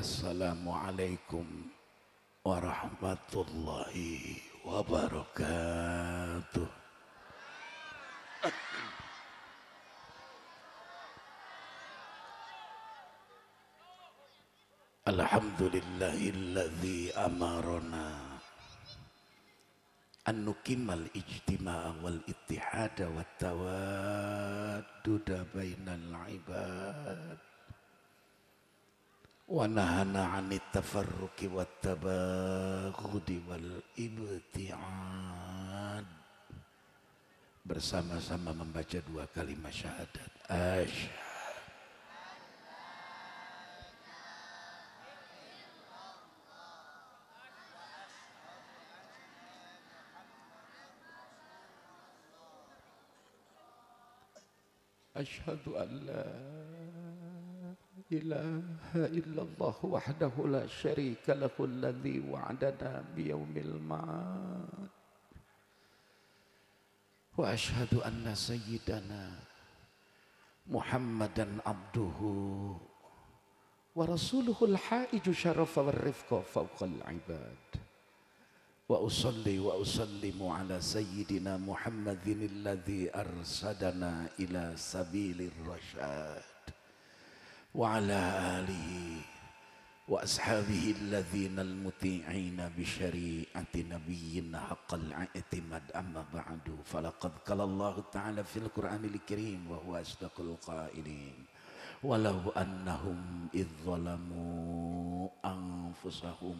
Assalamualaikum warahmatullahi wabarakatuh. Alhamdulillahilladzi amarona an nukimal ijtima'a wal ittihada wat tawadduda bainal ibad wa nahana 'anit tafarruqi wat tabaghudi wal ibti'ad bersama-sama membaca dua kalimat syahadat asyhadu أشهد أن لا إله إلا الله وحده لا شريك له الذي وعدنا بيوم المعاد. وأشهد أن سيدنا محمدا عبده ورسوله الحائج شرف والرفق فوق العباد. وأصلي وأسلم على سيدنا محمد الذي أرشدنا إلى سبيل الرشاد. وعلى آله وأصحابه الذين المطيعين بشريعة نبينا حق الاعتماد. أما بعد فلقد قال الله تعالى في القرآن الكريم وهو أصدق القائلين ولو أنهم إذ ظلموا أنفسهم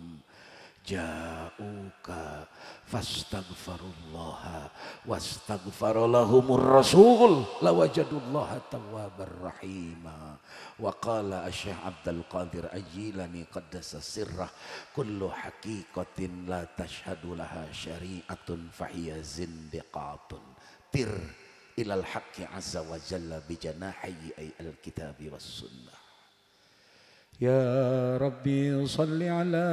ja'uka fastaghfirullah wastaghfara lahumur rasul lawajadullaha tawwabar rahima. Wa qala asy Abdul Qadir Ajilani qaddasa sirrah kullu haqiqatin la tashhadu laha syari'atun fahiya zindiqatun. Tir ilal haqqi azza wa jalla bi janahi al kitabi was sunnah يا ربي صل على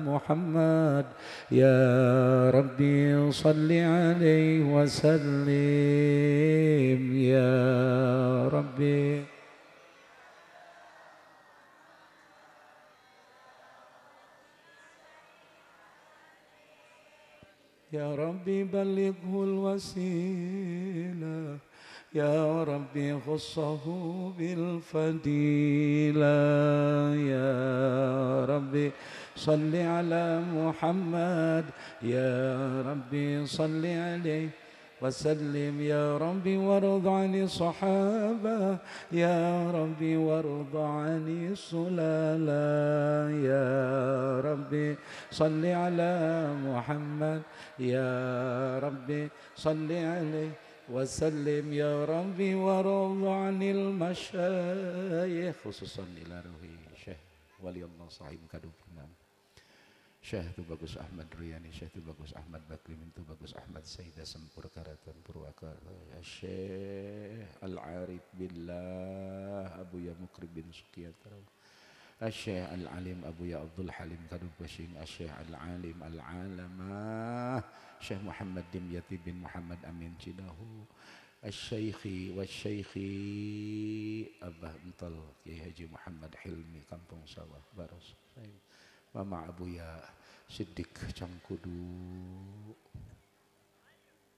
محمد. يا ربي صل عليه وسلم. يا ربي. يا ربي بلغه الوسيلة. يا ربي خصه بالفضيلة يا ربي صل على محمد يا ربي صل عليه وسلم يا ربي وارض عن الصحابة يا ربي وارض عن السلالة يا ربي صل على محمد يا ربي صل عليه وسلم يا ربي وارض عن المشايخ خصوصا إلى روحي شيخ ولي الله صاحب كدوبنا Syekh tu bagus Ahmad Riyani, Syekh tu bagus Ahmad Bakri, tu bagus Ahmad Sayyidah Sempur Karatan Purwakarta, ya Syekh Al-Arif Billah, Abu Ya Mukri bin Sukiyatara, Syekh Al-Alim Abu Ya Abdul Halim Kadub Bashing, Syekh Al-Alim Al-Alamah, Syekh Muhammad Dimyati bin Muhammad Amin Cidahu Al-Syaikhi wa Syaikhi Abah Bental Kiai Haji Muhammad Hilmi Kampung Sawah Baros Mama Abu Ya Siddiq Cangkudu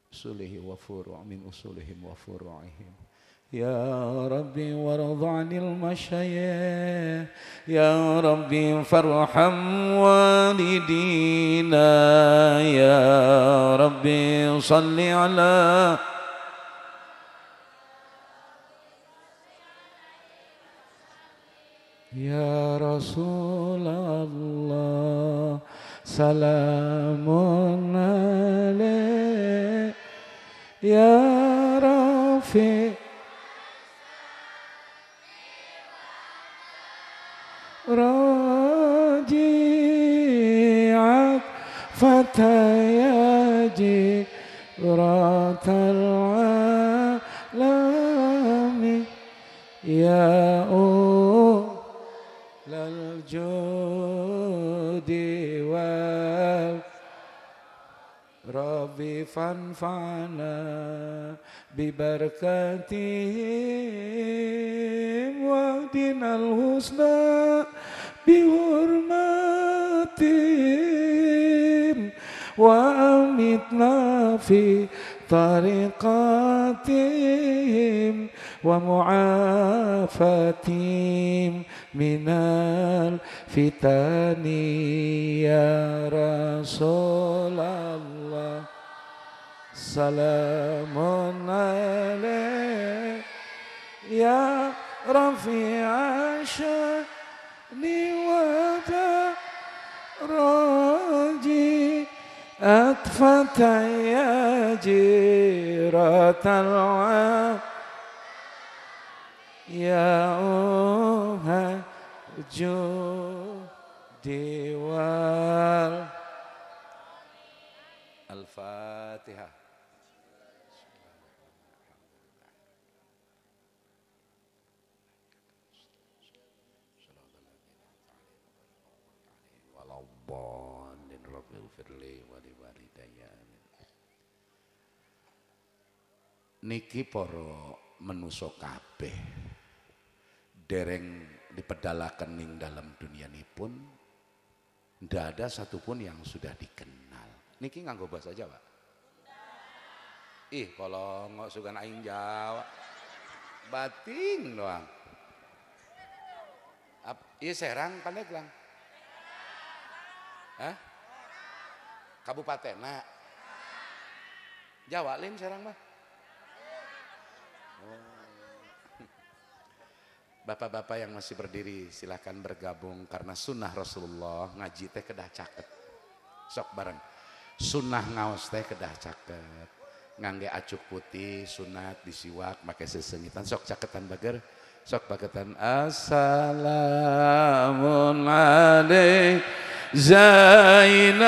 Sulihi wa furu' min usulihim wa furu'ihim يا ربي وارض عن المشايخ يا ربي فارحم والدينا يا ربي صل على يا رسول الله سلام عليك يا ربي فانفعنا ببركاتهم واهدنا الحسنى بحرماتهم وأمتنا في طريقاتهم ومعافتهم من الفتن يا رسول الله سلام عليك يا رفيع الشأن ودرجي أطفت يا جيرة العام يا أمها جودي وال Niki poro menuso kabeh dereng dipedalakan ning dalam dunia ini pun ndak ada satupun yang sudah dikenal. Niki nganggo bahasa Jawa. Ih, kalau nggak suka aing Jawa, bating doang. Ap, iya Serang, Pandeglang. Hah? Kabupaten, nah. Jawa Lin Serang mah. Bapak-bapak yang masih berdiri silahkan bergabung karena sunnah Rasulullah ngaji teh kedah caket. Sok bareng. Sunnah ngaos teh kedah caket. Ngangge acuk putih, sunat, disiwak, pakai sesengitan. Sok caketan bager. Sok paketan. Assalamun alaik Zainal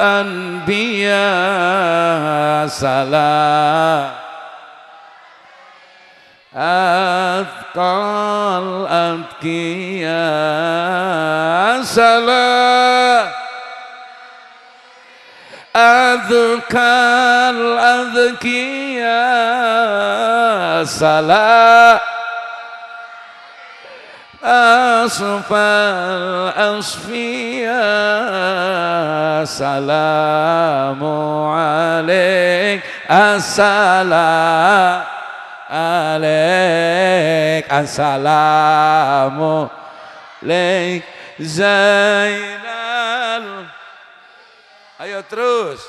Anbiya Salam أثقى الأذكياء سلام أذكى الأذكياء سلام أصفى الأصفياء سلام عليك السلام alaik assalamu alaik Zainal. Ayo terus.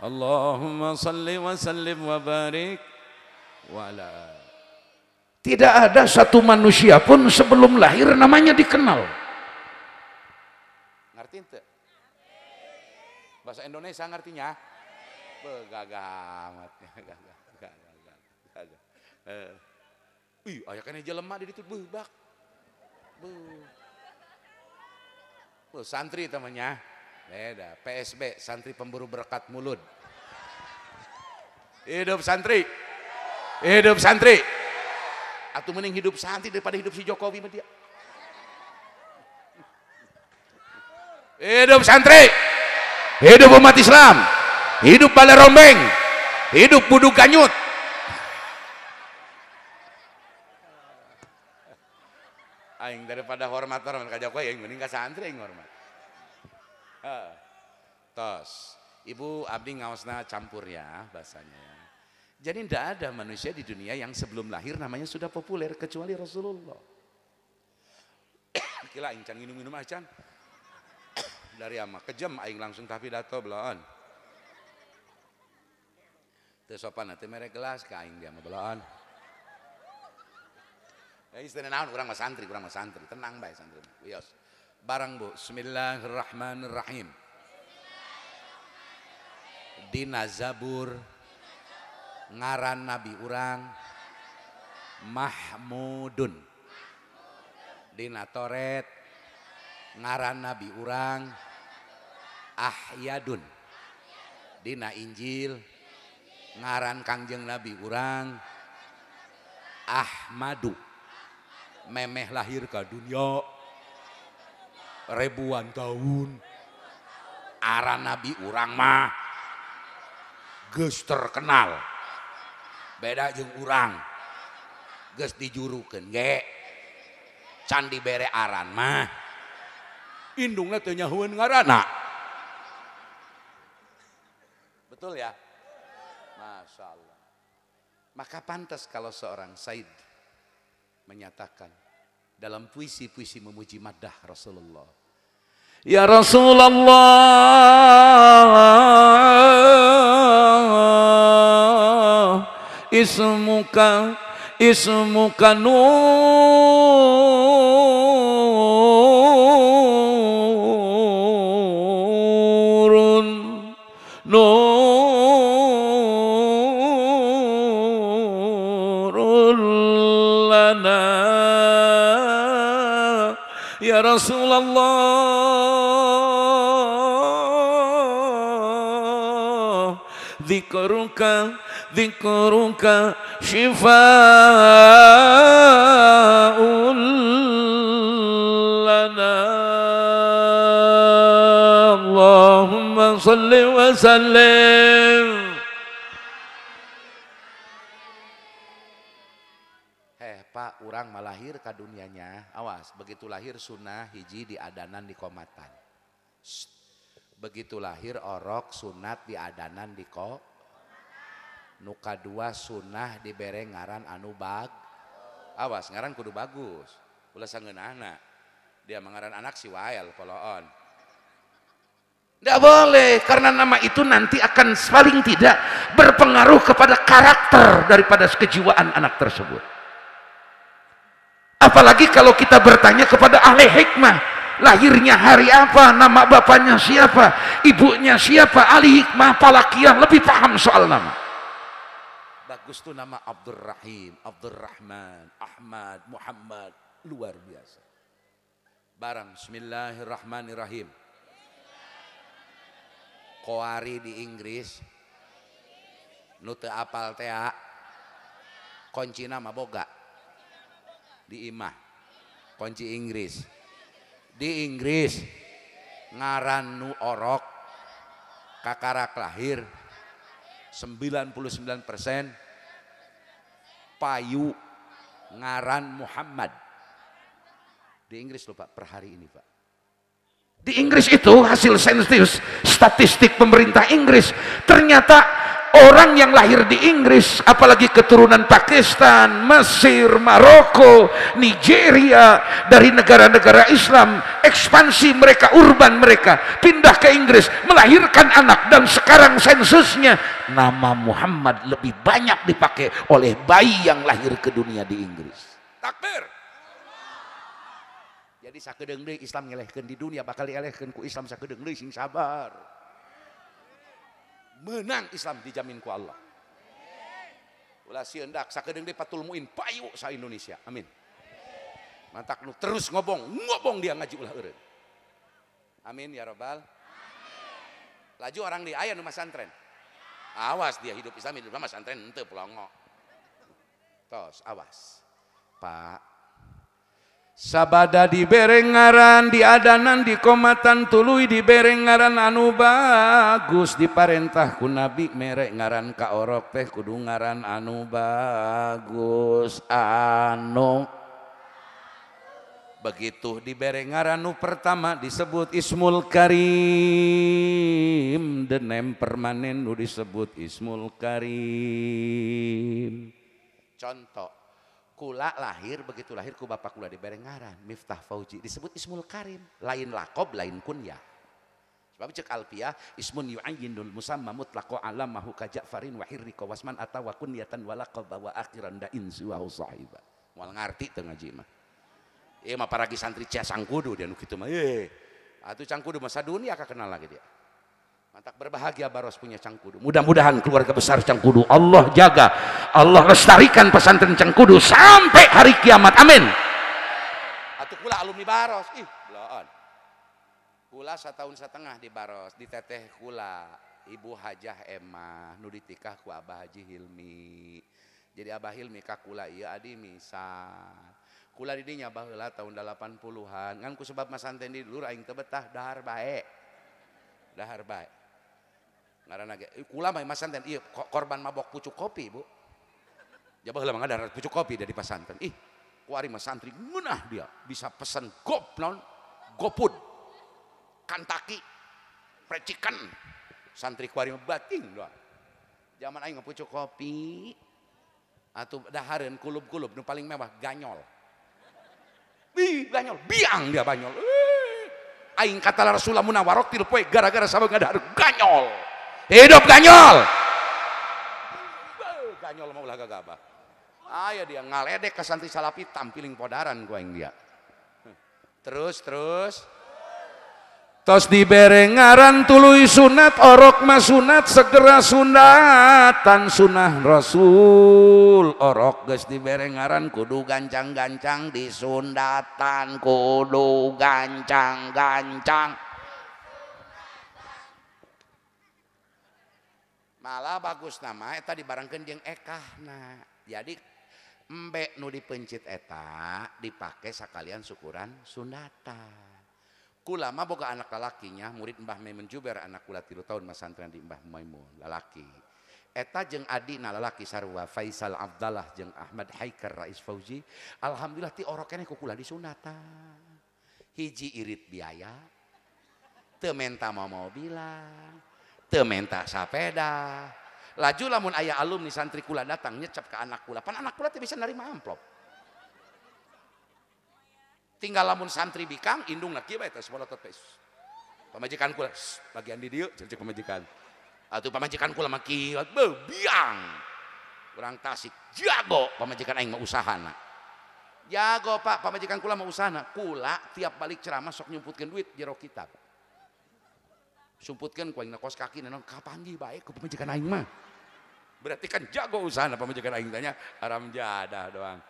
Allahumma salli wa sallim wa barik wa ala. Tidak ada satu manusia pun sebelum lahir namanya dikenal ngerti ente? Bahasa Indonesia ngertinya? Begagah amat. Gagah, gagah, gagah. Eh. Ih, jelema di itu bebak. Bu. Bu, santri temannya. Beda, PSB, santri pemburu berkat mulut. Hidup santri. Hidup santri. Atau mending hidup santri daripada hidup si Jokowi sama dia. Hidup santri, hidup umat Islam, hidup balai rombeng, hidup buduk kanyut. Aing daripada hormat hormat kajak kowe aing mending santri aing hormat. Tos, Ibu abdi ngaosna campur ya bahasanya ya. Jadi tidak ada manusia di dunia yang sebelum lahir namanya sudah populer kecuali Rasulullah. Kila aing can minum-minum acan dari ama kejam aing langsung tapi dato belaan teu sopan nanti merek gelas ke aing dia mah belaan ya istilah naon urang mah santri urang mah santri. Tenang bae santri wios barang bu bismillahirrahmanirrahim. Dina zabur ngaran nabi urang mahmudun. Dina toret ngaran nabi urang ahyadun Dina Injil ngaran Kangjeng Nabi urang Ahmadu. Memeh lahir ke dunia ribuan tahun. Arah Nabi urang mah geus terkenal. Beda jeung urang geus dijurukeun ge candi bere aran mah. Indungna teu nyahueun ngaranna betul ya Masya Allah maka pantas kalau seorang Said menyatakan dalam puisi-puisi memuji madah Rasulullah. Ya Rasulullah ismuka ismuka nurun ya Rasulullah Zikruka Zikruka Shifa'un lana Allahumma salli wa sallim Heh pak, orang malahir ke dunianya, awas, begitu lahir sunnah hiji di adanan di komatan. Shh. Begitu lahir orok sunat di adanan di ko. Nuka dua sunnah di ngaran anu bag. Awas, ngaran kudu bagus. Ulah anak. Dia mengaran anak si wael poloon. Tidak boleh, karena nama itu nanti akan paling tidak berpengaruh kepada karakter daripada kejiwaan anak tersebut. Apalagi kalau kita bertanya kepada ahli hikmah, lahirnya hari apa, nama bapaknya siapa, ibunya siapa, ahli hikmah, palakiyah lebih paham soal nama. Bagus tuh nama Abdurrahim, Abdurrahman, Ahmad, Muhammad, luar biasa. Barang Bismillahirrahmanirrahim. Koari di Inggris, nute apal tea, kunci nama boga di imah. Kunci Inggris. Di Inggris. Ngaran nu orok. Kakarak lahir. 99% payu. Ngaran Muhammad. Di Inggris loh Pak per hari ini Pak. Di Inggris itu hasil sensus statistik pemerintah Inggris. Ternyata orang yang lahir di Inggris apalagi keturunan Pakistan, Mesir, Maroko, Nigeria dari negara-negara Islam ekspansi mereka, urban mereka pindah ke Inggris, melahirkan anak dan sekarang sensusnya nama Muhammad lebih banyak dipakai oleh bayi yang lahir ke dunia di Inggris. Takbir. Jadi sakedeng Islam ngelehkan di dunia bakal dielehkan ku Islam sakedeng sing sabar menang Islam dijamin ku Allah. Ulah siendak sakedeng di patul muin payu sa Indonesia. Amin. Mantak nu terus ngobong ngobong dia ngaji ulah eureun. Amin ya robbal laju orang di ayah nu santren. Awas dia hidup Islam hidup sama santren ente pelongo. Tos awas. Pak Sabada di berengaran di adanan di komatan tului di berengaran anu bagus. Di parentah ku nabi merek ngaran ka orok teh kudu ngaran anu bagus. Anu. Begitu di berengaran anu pertama disebut Ismul Karim. Denem permanen nu disebut Ismul Karim. Contoh kula lahir begitu lahir ku bapak kula di Berengaran Miftah Fauji. Disebut Ismul Karim. Lain lakob lain kunyah sebab cek alfiah ismun yu'ayyinul musamma mutlaqo alam mahu ka Ja'farin wa hirriqa wasman atawa kunyatan wa laqaba wa akhiran da insuwahu sahiba. Wal ngarti teu ngaji mah. Ieu mah paragi santri cia sangkudu dia nu kitu mah. Eh atuh cangkudu mah sadunia ka kenal lagi dia Mantap berbahagia Baros punya Cangkudu. Mudah-mudahan keluarga besar Cangkudu Allah jaga, Allah lestarikan pesantren Cangkudu sampai hari kiamat. Amin. Pula alumni Baros, ih, belon. Kula setahun setengah di Baros, di teteh kula. Ibu Hajah Emma, nu ditikah ku Abah Haji Hilmi. Jadi Abah Hilmi kakula iya adi misal. kula didinya baheula tahun 80-an ngan ku sebab masanten di dulu aing teu betah dahar bae dahar bae ngaranna ge kula mah masanten ieu korban mabok pucuk kopi bu. Ya baheula mah ngadar pucuk kopi dari pasanten ih ku ari mah santri ngeunah dia bisa pesen gop naon? Gopud kantaki precikan santri ku ari mah bating doang zaman aing pucuk kopi atau dahareun kulub-kulub nu paling mewah ganyol. Ih, banyol, biang dia banyol. Aing kata Rasulullah munawarok til poe gara-gara sabab ada ganyol. Hidup ganyol. Ganyol mau lah gagabah. Ayo dia ngaledek ke santri salapi tampiling podaran gua yang dia. Terus terus tos diberengaran tului sunat orok mas sunat segera sunatan sunah rasul orok geus diberengaran kudu gancang-gancang di sundatan kudu gancang-gancang malah bagus nama eta dibarangkeun jeung ekahna jadi embek nu dipencit eta dipakai sekalian syukuran sundatan kulama boga anak lalakinya murid Mbah Maimun Juber anak kula tilu tahun masantren di Mbah Maimun lalaki. Eta jeng adi na lalaki sarwa Faisal Abdallah jeng Ahmad Haikar Rais Fauzi Alhamdulillah ti orokene ku kula disunata hiji irit biaya tementa mau mobilan tementa sepeda laju lamun ayah alumni santri kula datang nyecap ke anak kula. Pan anak kula bisa nerima amplop. Tinggal lamun santri bikang indung nak kieu eta semoga pes pamajikan kula bagian di dieu cek pamajikan. Atuh pamajikan kula mah kieu biang. Kurang tasik jago pamajikan aing mah usahana. Jago pak pamajikan kula mah usahana. Kula tiap balik ceramah sok nyumputkeun duit jero kitab sumputkeun ku aing kos kaki naon kapanggih bae? Ku pamajikan aing mah. Berarti kan jago usahana pamajikan aing tanya aram jadah doang.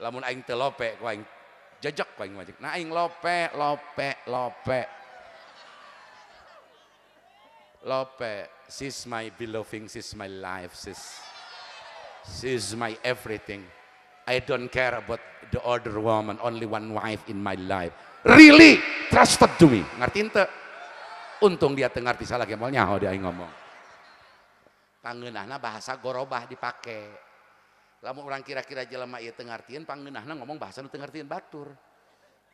Lamun aing teu lope ku aing jajak paling wajib nah aing lope lope lope. Lope sis my beloved sis my life sis sis my everything. I don't care about the other woman only one wife in my life. Really? Trusted to me. Ngerti ente untung dia tengarti salah mau nyaho dia ngomong. Pangenahna bahasa gorobah dipakai lamun orang kira-kira jelema ieu teu ngartieun pangeunahna ngomong bahasa nu teu ngartieun batur.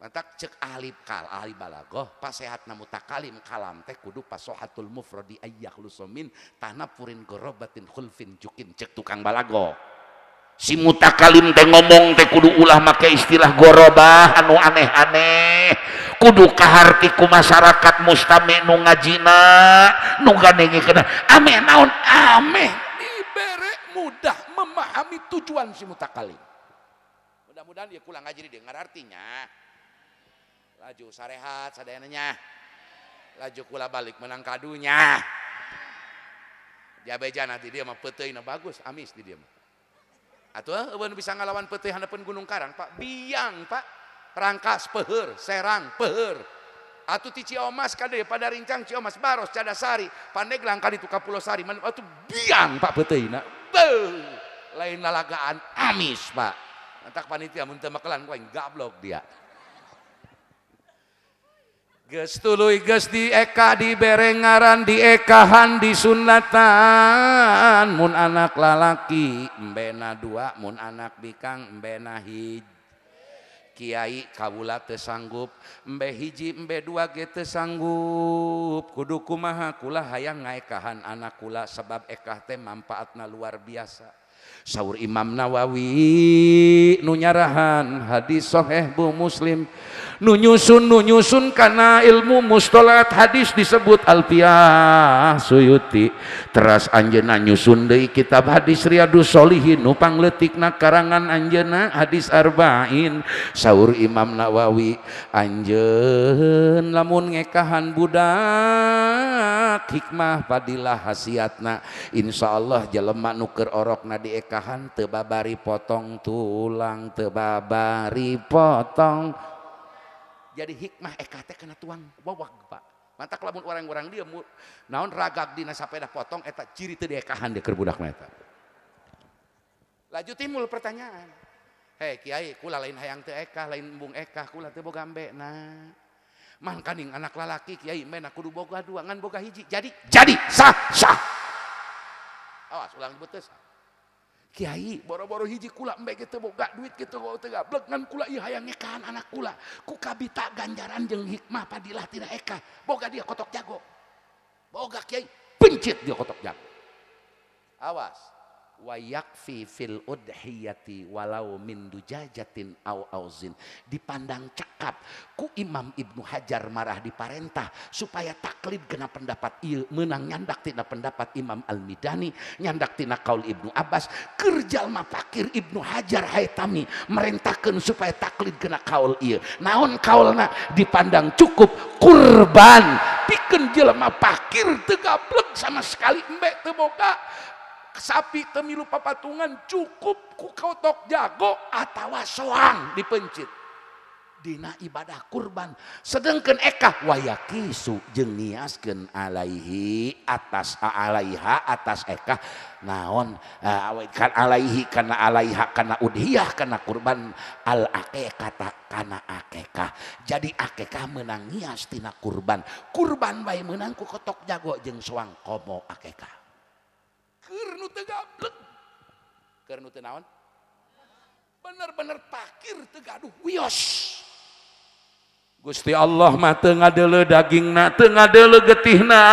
Mantak cek ahli kal ahli balagoh pasehat namu takalim kalam teh kudu pasohatul mufradi ayyak lusumin tanah purin gorobatin khulfin jukin cek tukang balagoh si mutakalim teh ngomong teh kudu ulah make istilah gorobah anu aneh-aneh kudu kaharti ku masyarakat mustami nu ngajina nu ganengikeun ame naon ame mudah memahami tujuan si mutakalim. Mudah-mudahan dia pulang ngaji dengar artinya. Laju sarehat sadayananya. Laju kula balik menang kadunya. Jabeja nanti dia mah peteuy bagus, amis di dia mah. Atuh eueun bisa ngalawan peteuy handapeun Gunung Karang, Pak. Biang, Pak. Rangkas peheur, serang peheur. Atuh ti Ciomas kade pada rincang Ciomas Baros Cadasari, Pandeglang kali tu Kapulau Sari, atuh biang Pak peteuy lain lalagaan amis pak nanti panitia muntah makelan kau gablok dia tulu ges di eka di berengaran di ekahan di sunatan mun anak lalaki Mbena dua. Mun anak bikang Mbena hij. Kyai teu sanggup Mbe hiji Mbe dua gete sanggup. Kudu kumaha kula hayang ngaekahan anak kula sebab ekah teh manfaatna luar biasa. Sahur Imam Nawawi nunyarahan hadis soheh bu muslim. Nu nyusun nu nyusun karena ilmu mustolat hadis disebut alfiah suyuti. Teras anjena nyusun deui kitab hadis riyadus solihin nu pangletikna karangan anjena hadis arba'in. Sahur Imam Nawawi anjen lamun ngekahan budak hikmah padilah hasiatna. Insyaallah jelema nuker orokna di diekahan tebabari potong tulang tebabari potong. Jadi hikmah ekate kena tuang wawak pak. Mantak lamun orang-orang dia naon ragak dina sapeda potong eta ciri teu diekahan dia keur budak eta. Laju timbul pertanyaan. Hei kiai kula lain hayang teu ekah lain embung ekah kula teu boga nah. Man kaning anak lalaki kiai mena kudu boga dua ngan boga hiji. Jadi jadi sah sah. Awas ulang betul sah Kiai, boro-boro hiji kula mbek kita boga duit kita kok teu gablek ngan kula ieu hayang nikahan anak kula. Ku kabita ganjaran jeung hikmah padilah tidak eka. Boga dia kotok jago. Boga kiai, pencit dia kotok jago. Awas wa yakfi fil udhiyati walau min dujajatin au auzin. Dipandang cakap ku Imam Ibnu Hajar marah di parentah supaya taklid kena pendapat iya menang nyandak tina pendapat Imam Al-Midani nyandak tina kaul Ibnu Abbas. Kerjal fakir Ibnu Hajar Haitami merentahkan supaya taklid kena kaul iya naon kaulna? Dipandang cukup kurban piken jelema fakir tegablek sama sekali mbek teboga sapi temilu papatungan cukup ku kotok jago atau soang dipencit. Dina ibadah kurban. Sedangkan eka wayakisu jeung niaskeun alaihi atas alaiha atas eka. Naon kan alaihi kana alaiha kana udhiyah kana kurban. Al akekah kana akekah jadi akekah menang nias tina kurban. Kurban bae menang ku kotok jago jeung soang komo akekah keur nu teu gableg. Keur nu teu naon? bener-bener pakir tegaduh wios Gusti Allah mah teu ngadeuleu dagingna teu ngadeuleu getihna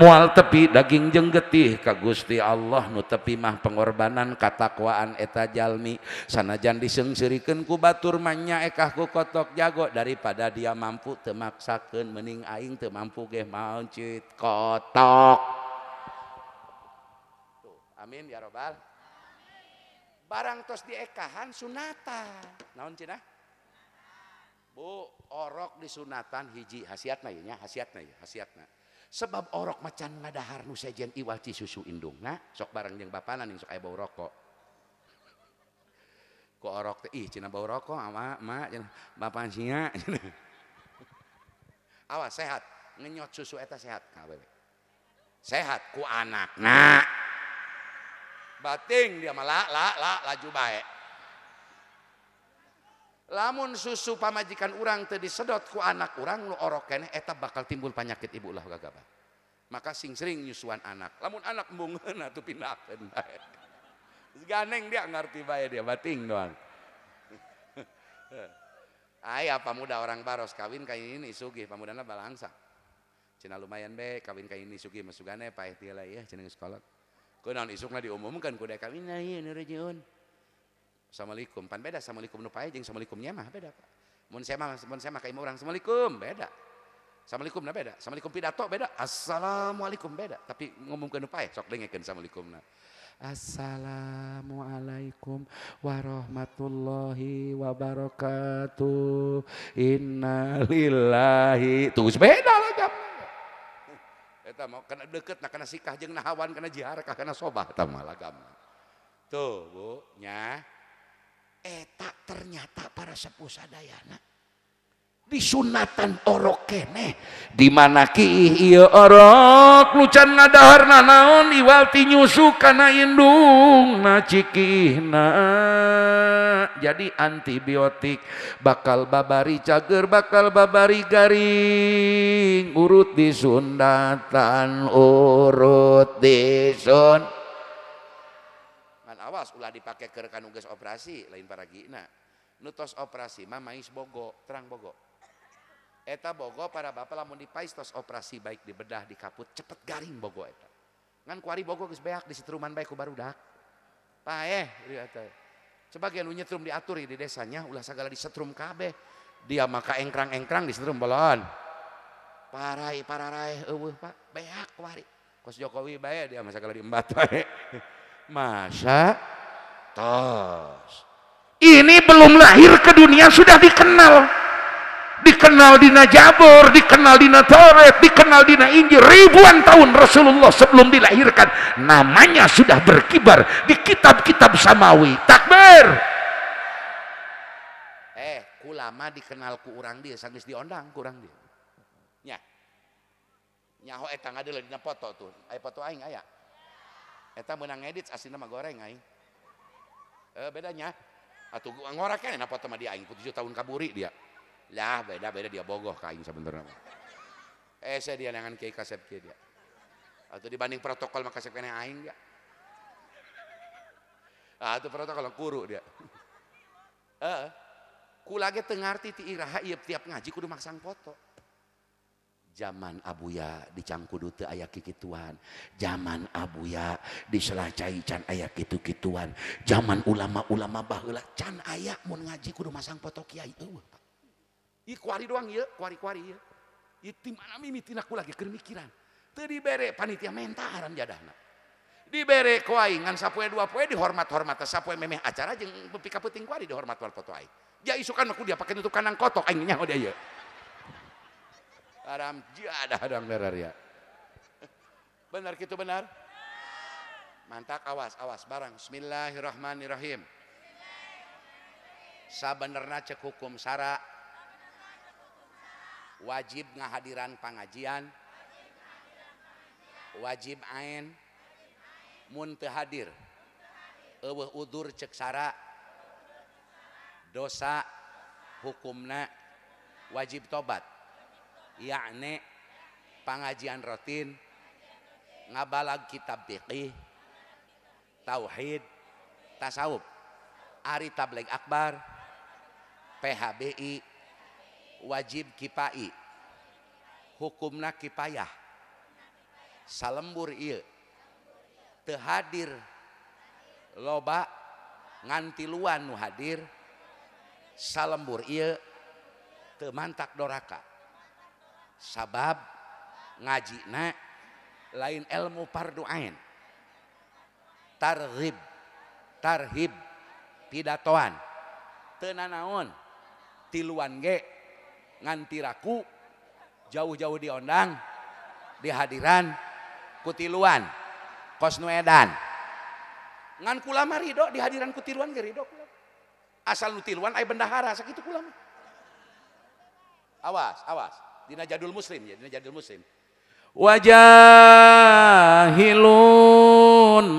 mual tepi daging jeung getih ka Gusti Allah nu tepi mah pengorbanan katakwaan eta jalmi sanajan disengsirikeun ku batur manya ekah ku kotok jago daripada dia mampu teu maksakeun mending aing teu mampu ge mah cit kotok Amin ya robbal. Barang tos diekahan sunatan. Naon cina? Bu, orok di sunatan hiji hasiatna ya, hasiatna ya, hasiatna. Sebab orok macan ngadahar nu sejen iwal susu indung. Nah, sok barang yang bapana nih sok aya bau rokok. Ku orok teh ih cina bau rokok ama ma cina bapak sia. Awas sehat, ngenyot susu eta sehat. Sehat ku anak. Nah, bating dia malah la la laju baik lamun susu pamajikan orang tadi sedot ku anak orang lu orok kene eta bakal timbul penyakit ibu lah gagabah. Maka sing sering nyusuan anak. Lamun anak bungeun atuh pindahkeun bae. Ganeng dia ngerti bae dia bating doang. Ayah pemuda orang baros kawin kayak ini sugih pamudana balangsa. Cina lumayan be kawin kayak ini sugih masugane paeh tiala ya cina sekolah. Kau naon isukna diumumkan kuda kawin na ieu nu Assalamualaikum. Pan beda assalamualaikum nu pae jeung assalamualaikum nya mah beda. Mun saya mah mun saya mah ka orang assalamualaikum beda. Assalamualaikum na beda. Assalamualaikum pidato beda. Assalamualaikum beda. Tapi ngomongkeun nu pae sok dengekeun assalamualaikum na. Assalamualaikum warahmatullahi wabarakatuh. Innalillahi. Tuh beda lah eta karena deket nah, karena sikah jeng nahawan karena jiharkah karena sobah agama tuh bu, nya, eta ternyata para sepuh sadayana disunatan orok keneh. Dimana ki iya orok lucan ngadahar nanaon iwal tinyusu kana indung na cikih na jadi antibiotik. Bakal babari cager bakal babari garing. Urut disunatan urut disun kan awas ulah dipakai ke kanugas operasi lain para gina nutos operasi mah mais bogo terang bogo. Eta bogo para bapak lamun dipaistos operasi baik di bedah di kaput cepet garing bogo eta. Ngan kuari bogo geus beak di sitruman baik ku barudak paeh sebagian nu nyetrum diaturi di desanya ulah segala disetrum kabeh. Dia maka engkrang-engkrang disetrum balon parai pararai eueuh pak. Beak kuari kos Jokowi bae dia masa segala diembat bae. Masa? Tos. Ini belum lahir ke dunia sudah dikenal dikenal di Najabur, dikenal di Taurat, dikenal di Injil ribuan tahun Rasulullah sebelum dilahirkan. Namanya sudah berkibar di kitab-kitab samawi. Takbir! Eh kulama dikenal ku orang dia sanggeus diondang ku orang dia. Nya. Nyaho eta ngadeuleu dina foto tuh. Aya foto aing aya. Eta menang edit asli nama goreng aing. Eh, bedanya. Atau gua ngorak kan apa sama dia aing 7 tahun kaburi dia. Lah beda beda dia bogoh ka aing sebenarnya. Eh saya dia nangan kiai kasep dia. Atau dibanding protokol maka kasep kena aing dia. Ah itu protokol kuru dia. Eh, kula ge teu ngarti ti iraha ieu tiap ngaji kudu maksang foto. Zaman abuya di cangkudu teu aya kikituan. Zaman abuya di selacai can aya kitu-kituan. Zaman ulama-ulama baheula can aya mun ngaji kudu masang foto kiai eueuh. Ieu kuari doang ieu, kuari-kuari. Ieu ti mana mimitina kula ge keur mikiran. Teu dibere panitia mentaran jadahna. Dibere ku aing ngan sapoe dua poe dihormat-hormat sapoe memeh acara jeung pika peuting kuari dihormat wal foto aing. Ja isukan mah ku dia pake tutup kanang kotok aing nyaho dia ieu. Aram jadah hadang berar ya. Benar gitu benar? Mantak awas awas barang. Bismillahirrahmanirrahim. Sabenerna cek hukum sara wajib ngahadiran pangajian wajib ain. Mun teu hadir. Eueuh udur cek sara. Dosa hukumna. Wajib tobat. Yakni pengajian rutin. Ngabalag kitab fiqih. Tauhid. Tasawuf. Ari tabligh akbar. PHBI wajib kipai. Hukumna kipayah. Salembur iya tehadir loba nganti luan nu hadir. Salembur iya temantak doraka. Sabab ngajina lain ilmu parduain tarhib tarhib pidatoan. Tenanaon tiluan ge. Nganti raku jauh-jauh diondang dihadiran kutiluan kos nu edan. Ngan kula mah ridho dihadiran kutiluan ge ridho asal nu tiluan aya bendahara sakitu kula mah. Awas awas dina jadul muslim ya dina jadul muslim. Wajahilun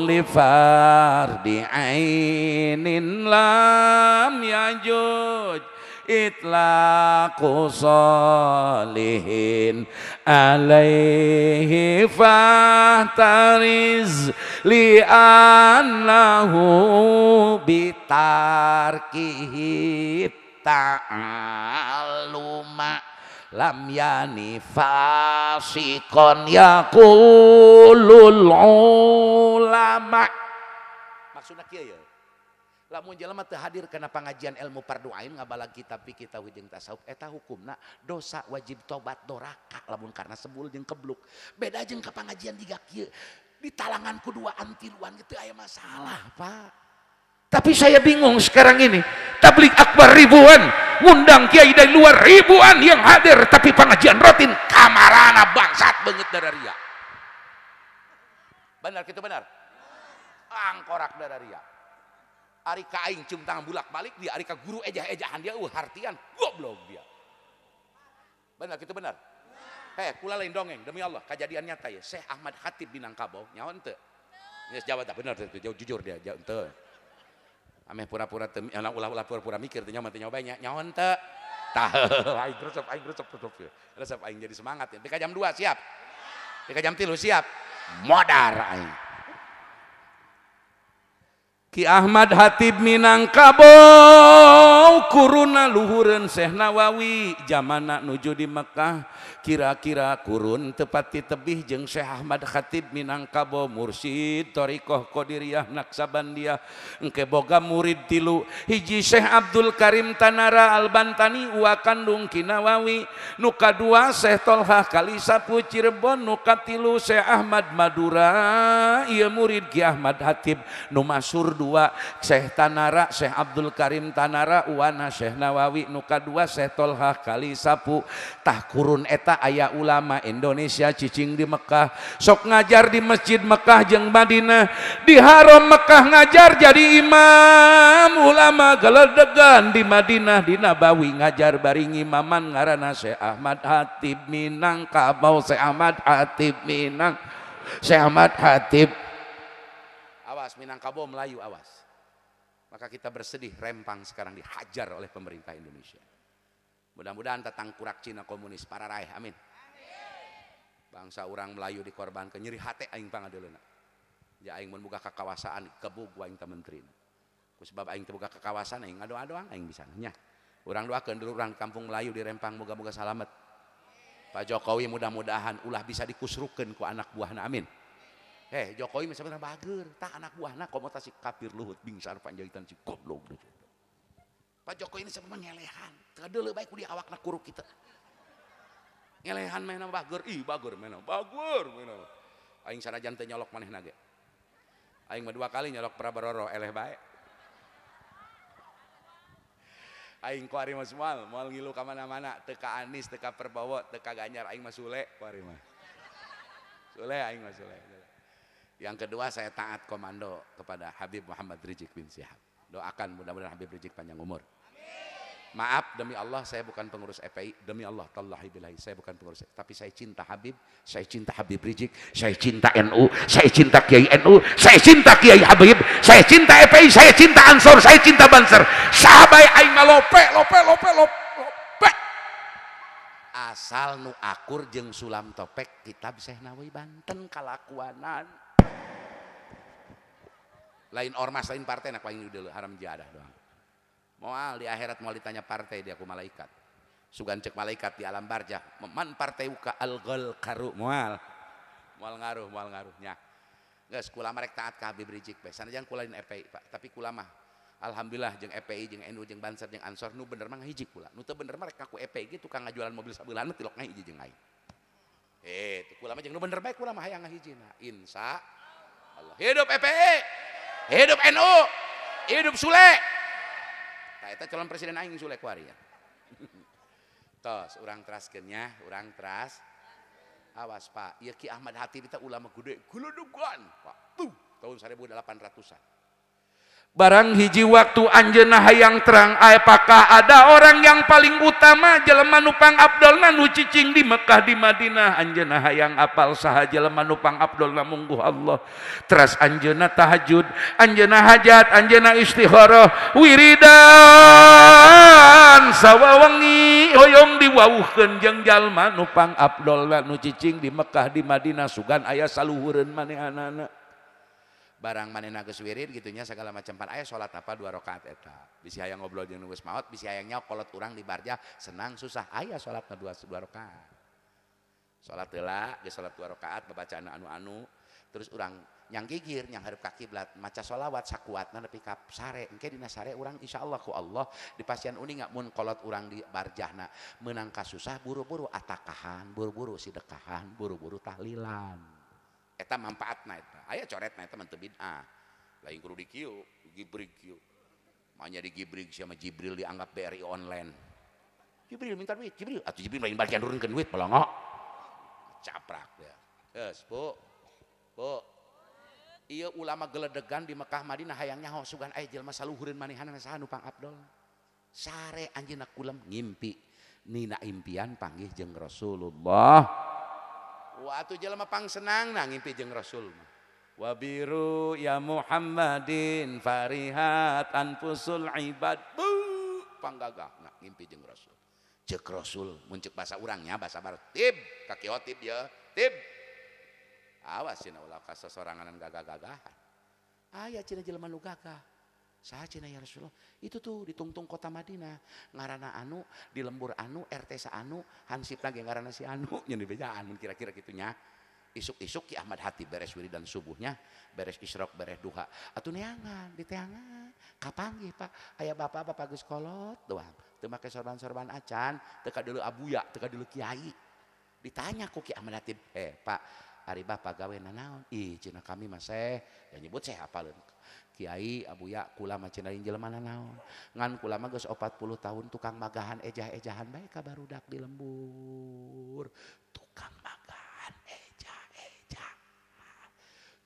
li fardi ainin lam yajuj itlaqu salihin alaihi fahtariz li annahu bitarkihi ta'aluma lam yani fasikon yakulul ulama. Maksudnya kia ya lamun jelema teu hadir kana pangajian ilmu fardu ain ngabalag kitab fikih tauhid jeung tasawuf. Eta hukumna dosa wajib tobat doraka lamun karena sebul jeung kebluk. Beda jeung ka pangajian diga kieu di talangan kedua antiluan gitu aya masalah Pak. Tapi saya bingung sekarang ini tablik akbar ribuan ngundang kiai dari luar ribuan yang hadir tapi pengajian rutin kamarana bangsat banget dari ria benar gitu benar? Angkorak dari ria Ari kaing cium tangan bulak balik dia, Ari ka guru ejah-ejahan dia, uh hartian goblok dia. Benar gitu benar. Heh, kula lain dongeng demi Allah, kejadian nyata ya. Syekh Ahmad Khatib Minangkabau, nyawa ente. Ya jawab tak benar itu jauh jujur dia, jauh ente. Ameh pura-pura temi, anak ulah-ulah pura-pura mikir teu nyawa teu nyawa banyak, nyawa ente. Tah, aing resep aing resep resep. Resep aing jadi semangat ya. Pika jam 2 siap. Pika jam 3 siap. Modar aing. Ki Ahmad Hatib Minangkabau. kuruna luhureun Syekh Nawawi zamana nuju di Mekah kira-kira kurun tepati tebih jeung Syekh Ahmad Khatib Minangkabo Mursyid Thariqah Qadiriyah Naksabandiyah engke boga murid tilu. Hiji Syekh Abdul Karim Tanara Albantani wa kandung Kinawawi nu kadua Syekh Tolhah Kalisapu Cirebon nu katilu Syekh Ahmad Madura. Ieu murid Ki Ahmad Hatib nu masur dua Syekh Tanara Syekh Abdul Karim Tanara wan wana Syekh Nawawi nuka dua Syekh Tolhah kali sapu. Tah kurun eta aya ulama Indonesia cicing di Mekah. Sok ngajar di Masjid Mekah jeung Madinah. Di Haram Mekah ngajar jadi imam. Ulama geledegan di Madinah. Di Nabawi ngajar baring imaman. Ngarana Syekh Ahmad Hatib Minangkabau Syekh Ahmad Hatib Minang. Syekh Ahmad Hatib. Awas Minangkabau Melayu awas Maka kita bersedih Rempang sekarang dihajar oleh pemerintah Indonesia. Mudah-mudahan tetang kurak Cina komunis para raih. Amin. Bangsa orang Melayu dikorbankan nyeri hati aing pangadeuleuna. Ya aing mun boga kakawasaan kebug aing teh menteri. Ku sebab aing teu boga kakawasan aing ado-adoang aing bisa nya. Urang doakeun dulu urang kampung Melayu di Rempang moga-moga selamat. Pak Jokowi mudah-mudahan ulah bisa dikusrukeun ku anak buahna amin. Heh Jokowi misalnya bager, tak anak buahna komotasi kafir luhut bingsar panjaitan si goblok. Pak Jokowi ini sebenarnya ngelehan. Teu baik di awakna kuruk kita. Ngelehan mana bager, ih bager mana, bager mana. Aing sanajan teu nyolok manehna ge. Aing dua kali nyolok Prabaroro eleh bae. Aing kuari mah semal, moal ngilu ka mana-mana, teka Anis, teka Perbawa, teka Ganjar, aing mah Sule kuari mah. Sule aing mah Sule. Yang kedua saya taat komando kepada Habib Muhammad Rizik bin Sihab. Doakan mudah-mudahan Habib Rizik panjang umur. Maaf demi Allah saya bukan pengurus FPI, demi Allah tallahi billahi saya bukan pengurus, tapi saya cinta Habib, saya cinta Habib Rizik, saya cinta NU, saya cinta Kiai NU, saya cinta Kiai Habib, saya cinta FPI, saya cinta Ansor, saya cinta Banser. Sahabai aing lope, lope, lope, lope. Asal nu akur jeng sulam topek kita bisa nawi Banten kalakuanan. Lain ormas, lain partai nak lain dulu haram jadah doang. Moal di akhirat mau ditanya partai dia aku malaikat. Sugan cek malaikat di alam barjah. Man partai uka al ghal karu moal. Moal ngaruh, moal ngaruhnya. Guys, kula merek taat ke Habib Rizik be. Sana jangan kulain FPI, Pak. Tapi kula mah Alhamdulillah jeng FPI jeng NU jeng Banser jeng Ansor nu bener mah hiji kula. Nu teu bener mah rek aku FPI gitu kang ngajualan mobil sabelan mah tilok hiji jeung aing. Eh, tu kula mah jeung nu bener bae kula mah hayang ngahijina. Insya Allah. Hidup FPI. hidup NU hidup Sule. Nah, itu calon presiden aing Sule kuari ya tos orang teraskennya orang teras awas pak. Ya Ki Ahmad Hatib kita ulama gede guludugan pak. Tuh tahun 1800an barang hiji waktu Anjena hayang terang apakah ada orang yang paling utama jelema Nupang abdolna nu cicing di Mekah di Madinah. Anjena hayang apal saha jelema Nupang abdolna mungguh Allah. Teras Anjena tahajud Anjena hajat Anjena istikharah wiridan sawawangi hoyong diwawuhkan jeng jalma Nupang abdolna nu cicing di Mekah di Madinah. Sugan ayah saluhuran maneh anak-anak barang manena geus wirid gitunya segala macam. Pan aya salat apa dua rakaat? Eta. Bisi hayang ngobrol jeung geus maot bisi hayangnya kolot urang di barja senang susah. Aya salatna dua dua rakaat. Salat heula geus salat dua rakaat babacaan anu-anu. Terus urang yang gigir yang hareup ka kiblat maca sholawat sakuatna nepi ka sare. Engke dina sare urang insyaallah ku Allah di pasien uning mun kolot urang di barjahna meunang ka susah buru-buru atakahan buru-buru sidekahan buru-buru tahlilan eta manfaatna eta. Aya coretna eta mah bid'ah. Lain kudu di kieu gibrig kieu. Manya di gibrig sama Jibril dianggap BRI online. Jibril minta duit Jibril. Atau Jibril lain balikan turunkan duit pelongok caprak ya geus bu. Bu. Iya ulama geledegan di Mekah Madinah hayangnya ho sugan aya jelema saluhureun manehana saha nu Abdul. Sare anjeunna kulam ngimpi. Nina impian panggih jeung Rasulullah Waktu jelema pang senang nah ngimpi jeung Rasul Wabiru ya Muhammadin farihat anfusul ibad. Bu panggagah nah ngimpi jeung Rasul. Cek Rasul muncul bahasa urangnya bahasa barat. Tib kaki otib ya. Tib. Awas cina ulah ka sesorangan gagah-gagahan. Aya cina jelema nu gagah. Cina ya Rasulullah? Itu tuh di tungtung kota Madinah. Ngarana anu, di lembur anu, RT sa anu, hansip lagi ngarana si anu. Yang dibejaan kira-kira gitunya. Isuk-isuk Ki Ahmad Hati beres wiri dan subuhnya, beres isrok, beres duha. Atuh neangan, di teangan. Kapanggih Pak? Ayah bapak bapak gus kolot doang. Teu make sorban-sorban acan, teka dulu abuya, teka dulu kiai. Ditanya ku Ki Ahmad Hatib, eh Pak, hari bapak gawe nanaon? Ih, cina kami masih, ya nyebut saya apalun Kiai Abuya kula macinain jelema naon ngan kula mah geus 40 tahun tukang magahan ejah-ejahan bae ka barudak di lembur. Tukang magahan ejah-ejah.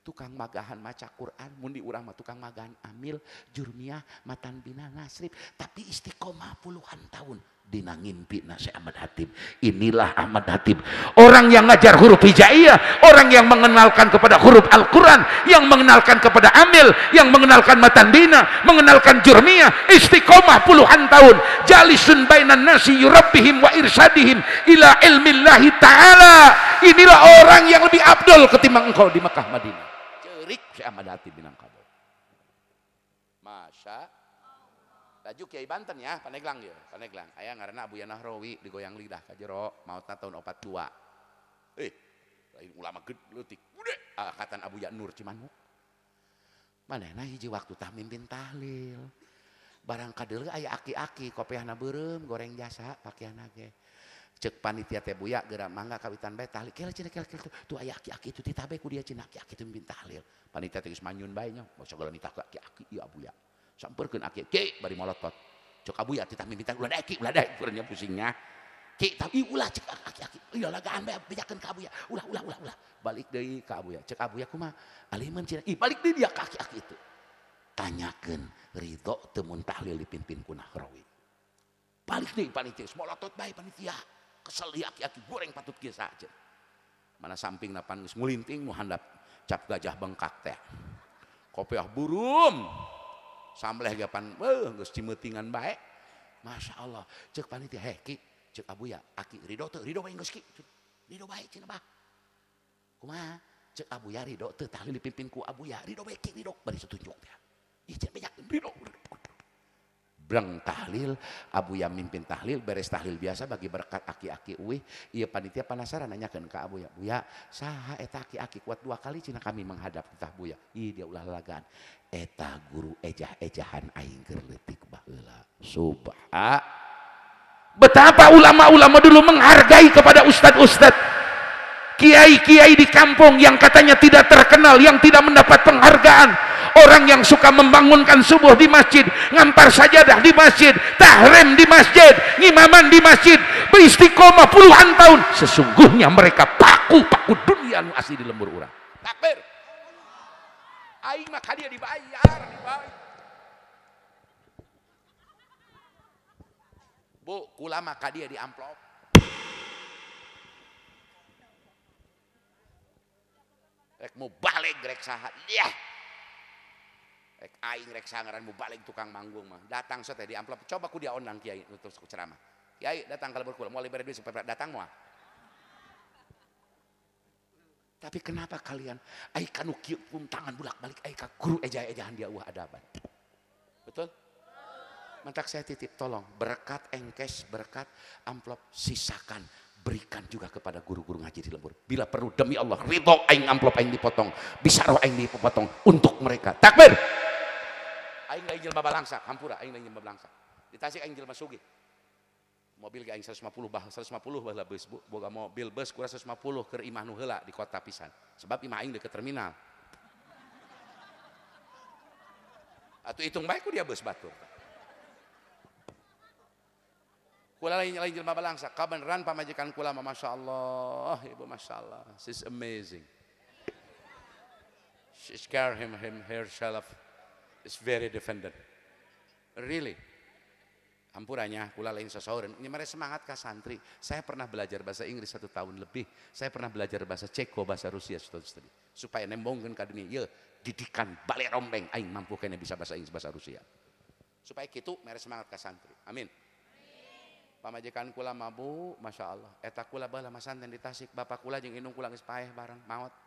Tukang magahan maca Quran mun di urang mah tukang magahan amil jurmiah matan bina nasrib. Tapi istiqomah puluhan tahun dina ngimpi nasi Ahmad Hatib. Inilah Ahmad Hatib. Orang yang ngajar huruf hijaiyah, orang yang mengenalkan kepada huruf Al-Quran, yang mengenalkan kepada Amil, yang mengenalkan matan bina, mengenalkan jurmiyah, istiqomah puluhan tahun. Jalisun bainan nasi yurabbihim wa irsadihim ila ilmillahi ta'ala. Inilah orang yang lebih abdul ketimbang engkau di Mekah Madinah. Cerik si Ahmad Hatib binang kabel. Masya Laju Kiai Banten ya, Paneglang ya, Paneglang. Ayah ngaranna Abu Yanah Rawi digoyang lidah ka jero mautna tahun 42. Eh, lain ulama gede leutik. Bude angkatan Abu Ya Nur Cimanuk. Manehna hiji waktu tah mimpin tahlil. Barang kadeuleu aya aki-aki kopiahna beureum goreng jasa pakaianna ge. Cek panitia teh buya geura mangga kawitan bae tahlil. Kira cenah kira tuh aya aki-aki itu titabe ku dia cenah aki-aki teh mimpin tahlil. Panitia teh geus manyun bae nya, segala nitah ka aki-aki ieu Abu Ya samperkeun aki ki bari molotot. Cek abu ya titah mimpi ulah daek ulah kurangnya pusingnya. Ki tapi ulah cek aki aki iya lagaan bae bejakeun ka ya. Ulah ulah ulah ulah. Balik deui ka abu ya. Cek abu ya aliman cina ih balik deui dia ka aki itu. Tanyakeun ridho temun tahlil dipimpin ku nahrawi? Balik deui panitia molotot bae panitia. Kesel aki aki goreng patut kieu saja. Mana samping napan geus ngulinting cap gajah bengkak teh. Kopiah burum samleh gapan eh geus cimetingan bae Masya Allah. Cek panitia heh ki. Cek abu ya aki ridho teu ridho bae geus ridho bae cenah bah kumaha? Cek abu ya ridho teu tahlil dipimpin ku abu ya ridho bae ki ridho bari setunjuk teh ih cek banyak ridho Brang tahlil, Abu yang mimpin tahlil, beres tahlil biasa bagi berkat aki-aki uih. Iya panitia penasaran nanyakan ke Abu ya, Buya, saha eta aki-aki kuat dua kali cina kami menghadap kita Buya. Ih dia ulah lagan. Eta guru ejah-ejahan aing gerletik baheula. Subha. Betapa ulama-ulama dulu menghargai kepada ustadz-ustadz kiai-kiai di kampung yang katanya tidak terkenal, yang tidak mendapat penghargaan, orang yang suka membangunkan subuh di masjid ngampar sajadah di masjid tahrim di masjid ngimaman di masjid beristiqomah puluhan tahun sesungguhnya mereka paku-paku dunia nu asli di lembur urang takbir aing mah dia dibayar Bu, kula mah dia di amplop. Rek mau balik rek sahat. Ya, rek aing rek sangaran balik tukang manggung mah. Datang sote di amplop. Coba ku dia ondang kiai untuk ceramah. Kiai datang kalau berkulah mau beri duit supaya datang mau tapi kenapa kalian? Ai kanu kieu pun tangan bulak balik ai ka guru eja-ejahan dia uah adaban. Betul? Mantak saya titip tolong berkat engkes berkat amplop sisakan berikan juga kepada guru-guru ngaji di lembur. Bila perlu demi Allah, ridho aing amplop aing dipotong, bisa roh aing dipotong untuk mereka. Takbir aing lain jelma balangsa hampura aing lain jelma balangsa. Di Tasik aing jelma sugih mobil aing 150 bah 150 baheula bus boga mobil bus kurang 150 ke imah nu heula di kota pisan. Sebab imah aing deket terminal. Atau hitung baik ku dia bus batur. Kula lain lain jelma balangsa. Kabeneran pamajikan kula mah masya Allah ibu masya Allah. She's amazing. She scare him him herself is very defended. Really. Ampurannya, kula lain seseorang. Ini mereka semangat kah santri. Saya pernah belajar bahasa Inggris satu tahun lebih. Saya pernah belajar bahasa Ceko, bahasa Rusia. Supaya nembongkan ke dunia, ya didikan balik rombeng. Aing mampu kayaknya bisa bahasa Inggris, bahasa Rusia. Supaya gitu, mereka semangat kah santri. Amin. Pamajikan kula mabu, Masya Allah. Eta kula bala masanten di Tasik. Bapak kula jeng inung kula ngispaeh bareng. Maut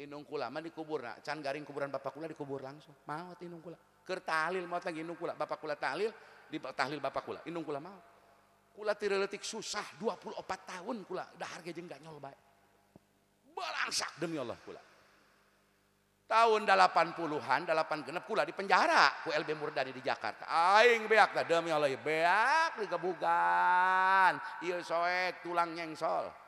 inung kula mah dikubur nak can garing kuburan bapak kula dikubur langsung. Maut inung kula. Ker tahlil maut lagi inung kula. Bapak kula tahlil di tahlil bapak kula. Inung kula maut kula tireletik susah 24 tahun kula. Dah harga jeung nyol bae balangsak demi Allah kula. Tahun 80-an 8 genep kula di penjara. Ku LB Murdani di Jakarta. Aing beak dah demi Allah ya beak di kebugan. Ieu soek tulang nyengsol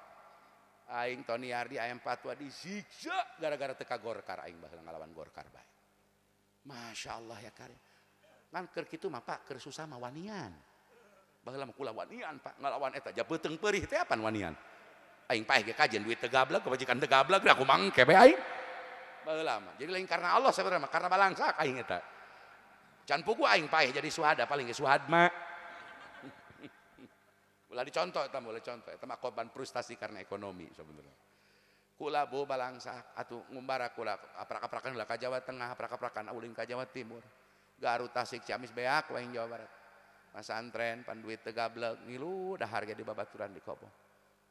aing Tony Ardi ayam patwa disiksa gara-gara teka gorkar aing baheula ngalawan gorkar bae. Masya Allah ya karya kan ker kitu mah Pak ker susah mah wanian. Baheula mah kula wanian Pak ngalawan eta jabeuteung peurih teh apan wanian? Aing paeh ge kajian duit tegablag kebajikan tegablag aku mangke bae aing. Baheula mah jadi lain karena Allah sebenarnya karena balangsak aing eta. Can pugu aing paeh jadi suhada paling ge suhad mah Ulah dicontoh, eta boleh contoh, eta mah korban frustasi karena ekonomi sebenarnya. Kula bu balangsa atuh ngumbara kula aprak-aprakan ulah ka Jawa Tengah, aprak-aprakan ulin ka Jawa Timur. Garut Tasik Ciamis beak wae Jawa Barat. Masantren panduit tegableg ngilu dah harga di babaturan di Kobong.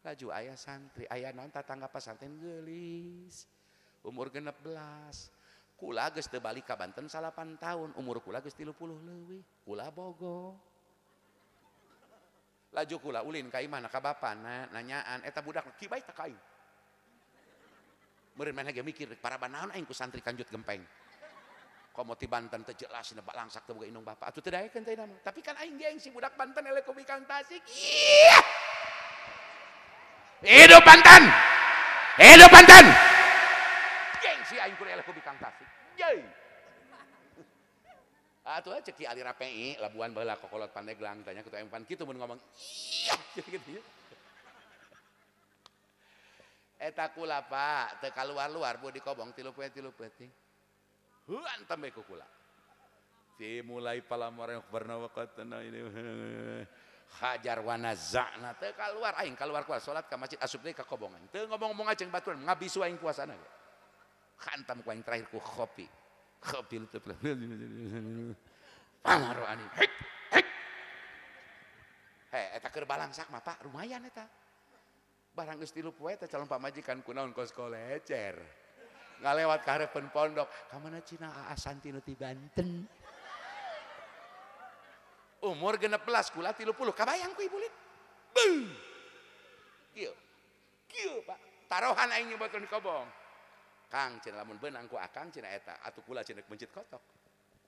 Laju ayah santri, ayah non tatangga pesantren gelis. Umur genep belas. Kula geus teu balik ka Banten salapan tahun, umur kula geus 30 leuwih. Kula bogo. Laju kula ulin ka imah ka bapa na, nanyaan eta budak kibai tak aing. Meureun mana mikir para banaon aing ku santri kanjut gempeng. Komo ti Banten teu jelas langsak teu boga indung bapa. Atuh teu daekeun teh. Tapi kan aing geng si budak Banten elek ku bikang Tasik. Iya. Hidup Banten. Hidup Banten. Geng si aing ku elek ku bikang Tasik. Yeay. Atuh aja ki alira PI Labuan baheula kokolot Pandeglang tanya ketua empan kitu mun ngomong iya gitu ya. Eta kula Pak, teu kaluar-luar bu di kobong tilu poe tilu peuting. Huan tembe ku mulai palamar yang pernah wakatna ini hajar wanazana teu kaluar aing kaluar kuat salat ka masjid asup ka kobongan. Teu ngomong-ngomong aceng baturan ngabisu aing puasana. Khantam ku aing terakhir ku kopi Qabil teh pamaro ani. Hek hek. Heh eta keur balangsak mah Pak, lumayan eta. Barang geus tilu poe teh calon pamajikan kunaon kos kolecer. Ngalewat ka hareupeun pondok, ka mana Cina Aa Santi nu ti Banten. Umur 16 kula 30, kabayang ku ibu lin. Beuh. Kieu. Kieu Pak. Tarohan aing nyebatkeun kobong. Kang cina lamun benang ku akang cina eta atuh kula cina mencit kotok.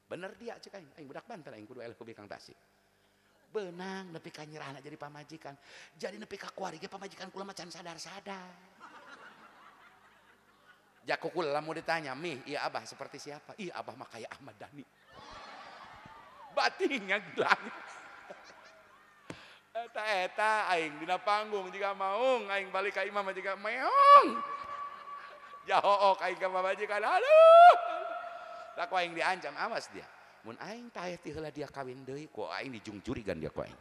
Bener dia cek aing, aing budak Banten aing kudu eleh ku bikang tasik. Benang nepi ka nyerahna jadi pamajikan. Jadi nepi ka kuari ge pamajikan kula macan sadar-sadar. Jaku kula lamun ditanya, "Mih, iya Abah seperti siapa?" "Iya Abah mah kayak Ahmad Dhani." Batingnya gila. Eta eta aing dina panggung jika maung aing balik ka imam jika meong jahook aing ka majikan aduh lah ku aing diancam? Awas dia. Mun aing tayeh ti heula dia kawin deui ku aing dijungjurigan dia ku aing?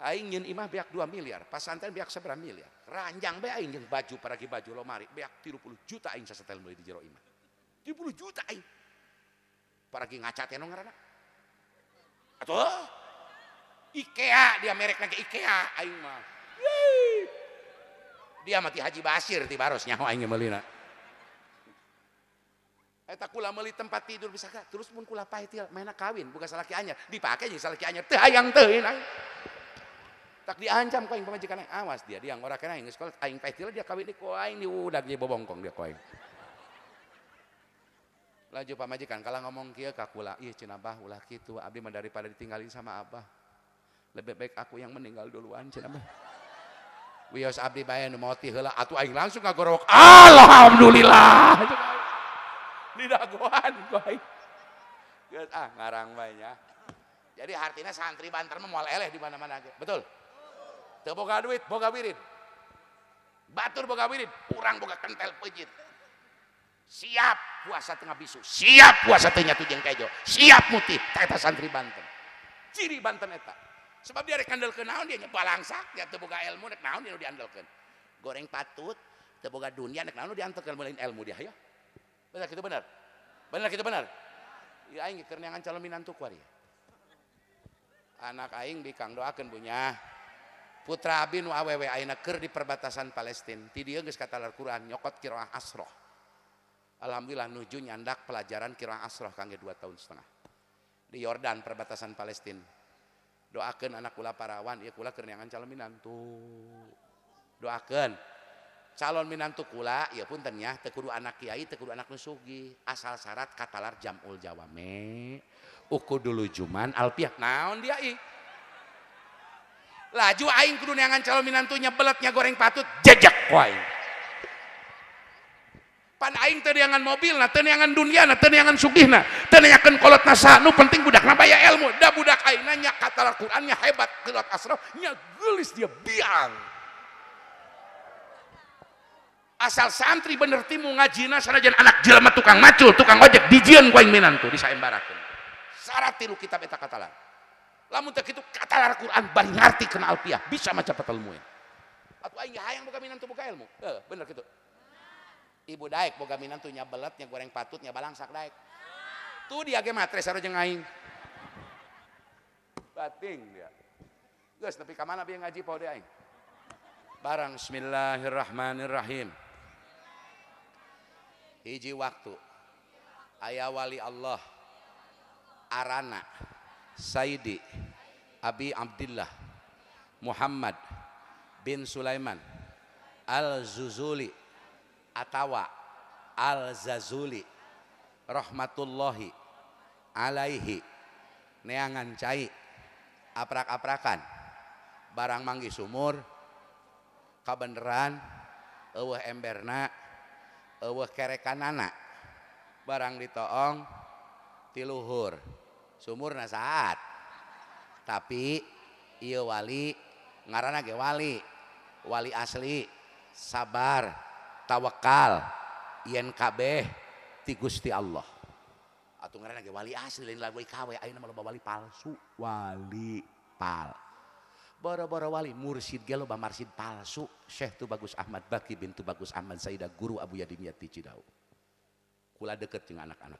Aing nyeun imah beak 2 miliar pasantren beak seberapa miliar? Ranjang be aing jeung baju paragi baju lomari beak 30 juta aing sasetel meuli di jero imah. 30 juta aing. Paragi ngaca teh ngaranna? Atuh. IKEA dia merek lagi IKEA aing mah dia mati Haji Basir ti baros nyaho aing meulina eta kula meuli tempat tidur bisa gak? Terus mun kula pae mainna kawin bukan salaki anyar. Dipake jeung salaki anyar. Teu hayang teu aing tak diancam ku aing pamajikan aing awas dia dia ngora kana aing sekolah aing pae dia kawin di ku aing di udak jadi bobongkong dia ku aing laju pamajikan kalau ngomong kieu ka kula ieu cenah bah ulah kitu abdi mah daripada ditinggalin sama abah. Lebih baik aku yang meninggal duluan cenah bah wios abdi bae nu moti heula atuh aing langsung ngagorok alhamdulillah. Di dagoan ku aing. Geus ah ngarang bae jadi artinya santri Banten mah moal eleh di mana-mana betul? Teu boga duit boga wirid. Batur boga wirid urang boga kentel pejit. Siap puasa tengah bisu siap puasa tengah tujeng kejo siap mutih. Eta santri Banten. Ciri Banten eta sebab dia rek ke naon dia balangsak dia teu boga ilmu nek naon dia diandelkeun? Goreng patut teu boga dunia nek naon diandelkeun? Meulin ilmu dia ya. Benar kitu benar? Benar kitu benar? Ya aing keur neangan calon minantu ku anak aing di kang doakeun punya. Putra abi nu awewe ayeuna keur di perbatasan Palestina. Ti dieu geus kata Al-Qur'an nyokot kiraah asroh. Alhamdulillah nuju nyandak pelajaran kiraah asroh kangge 2 tahun setengah. Di Yordan perbatasan Palestina doakan anak kula parawan ya kula kerniangan calon minantu. Doakan calon minantu kula ya pun tanya tekudu anak kiai tekudu anak nusugi asal syarat katalar jamul jawame uku dulu juman alpiah naon dia i laju aing kudu neangan calon minantunya beletnya goreng patut jejak wae pan aing teriangan mobil na teriangan dunia na teriangan sugih na teriangan kolot nasa nu penting budak. Na baya ilmu. Da budak aing nanya kata Al-Qurannya hebat kilat asraf nya gelis dia biang. Asal santri bener timu ngajina sanajan anak jelema tukang macul tukang ojek dijian ku aing minantu disaembarakeun. Syarat tilu kitab eta katalan. Lamun tak itu kata Al-Quran bari ngerti kena alpiah bisa ilmu ya atau aing hayang boga minantu boga ilmu. Eh, bener gitu ibu daek boga minantu nya belet nya goreng patut nya balangsak daek. Tuh dia ge matre sarojeng aing. Bating dia. Geus tapi ka mana bieu ngaji pau aing? Barang bismillahirrahmanirrahim. Hiji waktu ayah wali Allah Arana Saidi Abi Abdullah Muhammad bin Sulaiman Al-Zuzuli Atawa Al-Zazuli. Rahmatullahi Alaihi. Neangan cai. Aprak-aprakan. Barang manggi sumur. Kabeneran. Eueuh emberna. Eueuh kerekanana Barang ditoong Tiluhur. Sumur saat. Tapi iya wali ngarana ge wali. Wali asli sabar tawakal. Yen kabeh ti Gusti Allah. Atuh ngarana ge wali asli lain lagu kawe. Ayeuna mah wali palsu. Wali pal. Boro-boro wali mursid ge loba mursid palsu. Syekh tu Bagus Ahmad Baki bintu Bagus Ahmad Saida guru Abu Yadimiyat ti Cidau kula deket jeung anak-anak.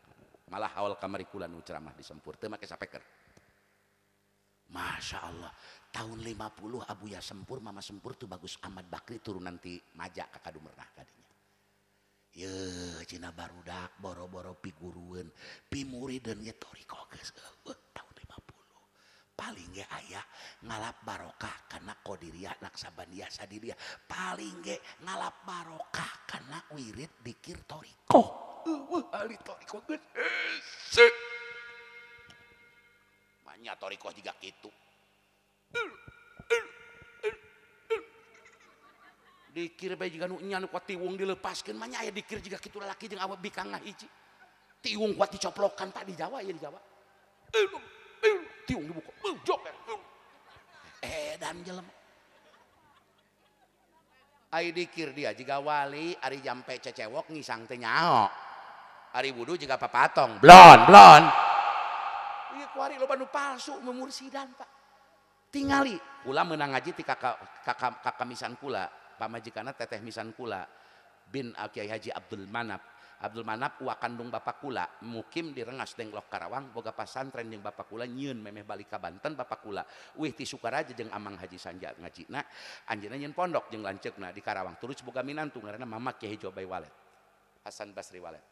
Malah awal kamari kula nu ceramah di Sempur teu make sapeker. Masya Allah tahun 50 Abu Ya Sempur Mama Sempur tuh bagus Ahmad Bakri turun nanti majak kakak dumernah kadinya ye cina barudak boro-boro piguruan pimuridan ya toriko geus uh, tahun 50 paling ge aya ngalap barokah karena kodiriah naksabandia sadiria paling ge ngalap barokah karena wirid dikir toriko uh, ali toriko geus nya toriko juga gitu dikir bae juga nu nyan kuat tiwung dilepaskan manya aya dikir juga gitu laki jeung awak bikang ngahiji tiwung kuat dicoplokan pak di Jawa ya di Jawa tiwung dibuka joker eh dan jelema Ai dikir dia jika wali ari jampe cecewok ngisang teh nyao. Ari wudu juga papatong. Blon, blon. Iya kuari lo nu palsu memursidan pak. Tingali, kula menang ngaji ti kakak kakak kakak misan kula, pamajikana teteh misan kula bin Kiai Haji Abdul Manap. Abdul Manap uak kandung bapak kula, mukim di Rengas Denglok Karawang, boga pasantren yang bapak kula nyieun memeh balik ka Banten bapak kula. Wih ti Sukaraja jeung Amang Haji Sanja ngajina, anjeunna nyieun pondok jeung lanceukna di Karawang. Terus boga minantu ngaranna Mama Kiai Jobai Walet. Hasan Basri Walet.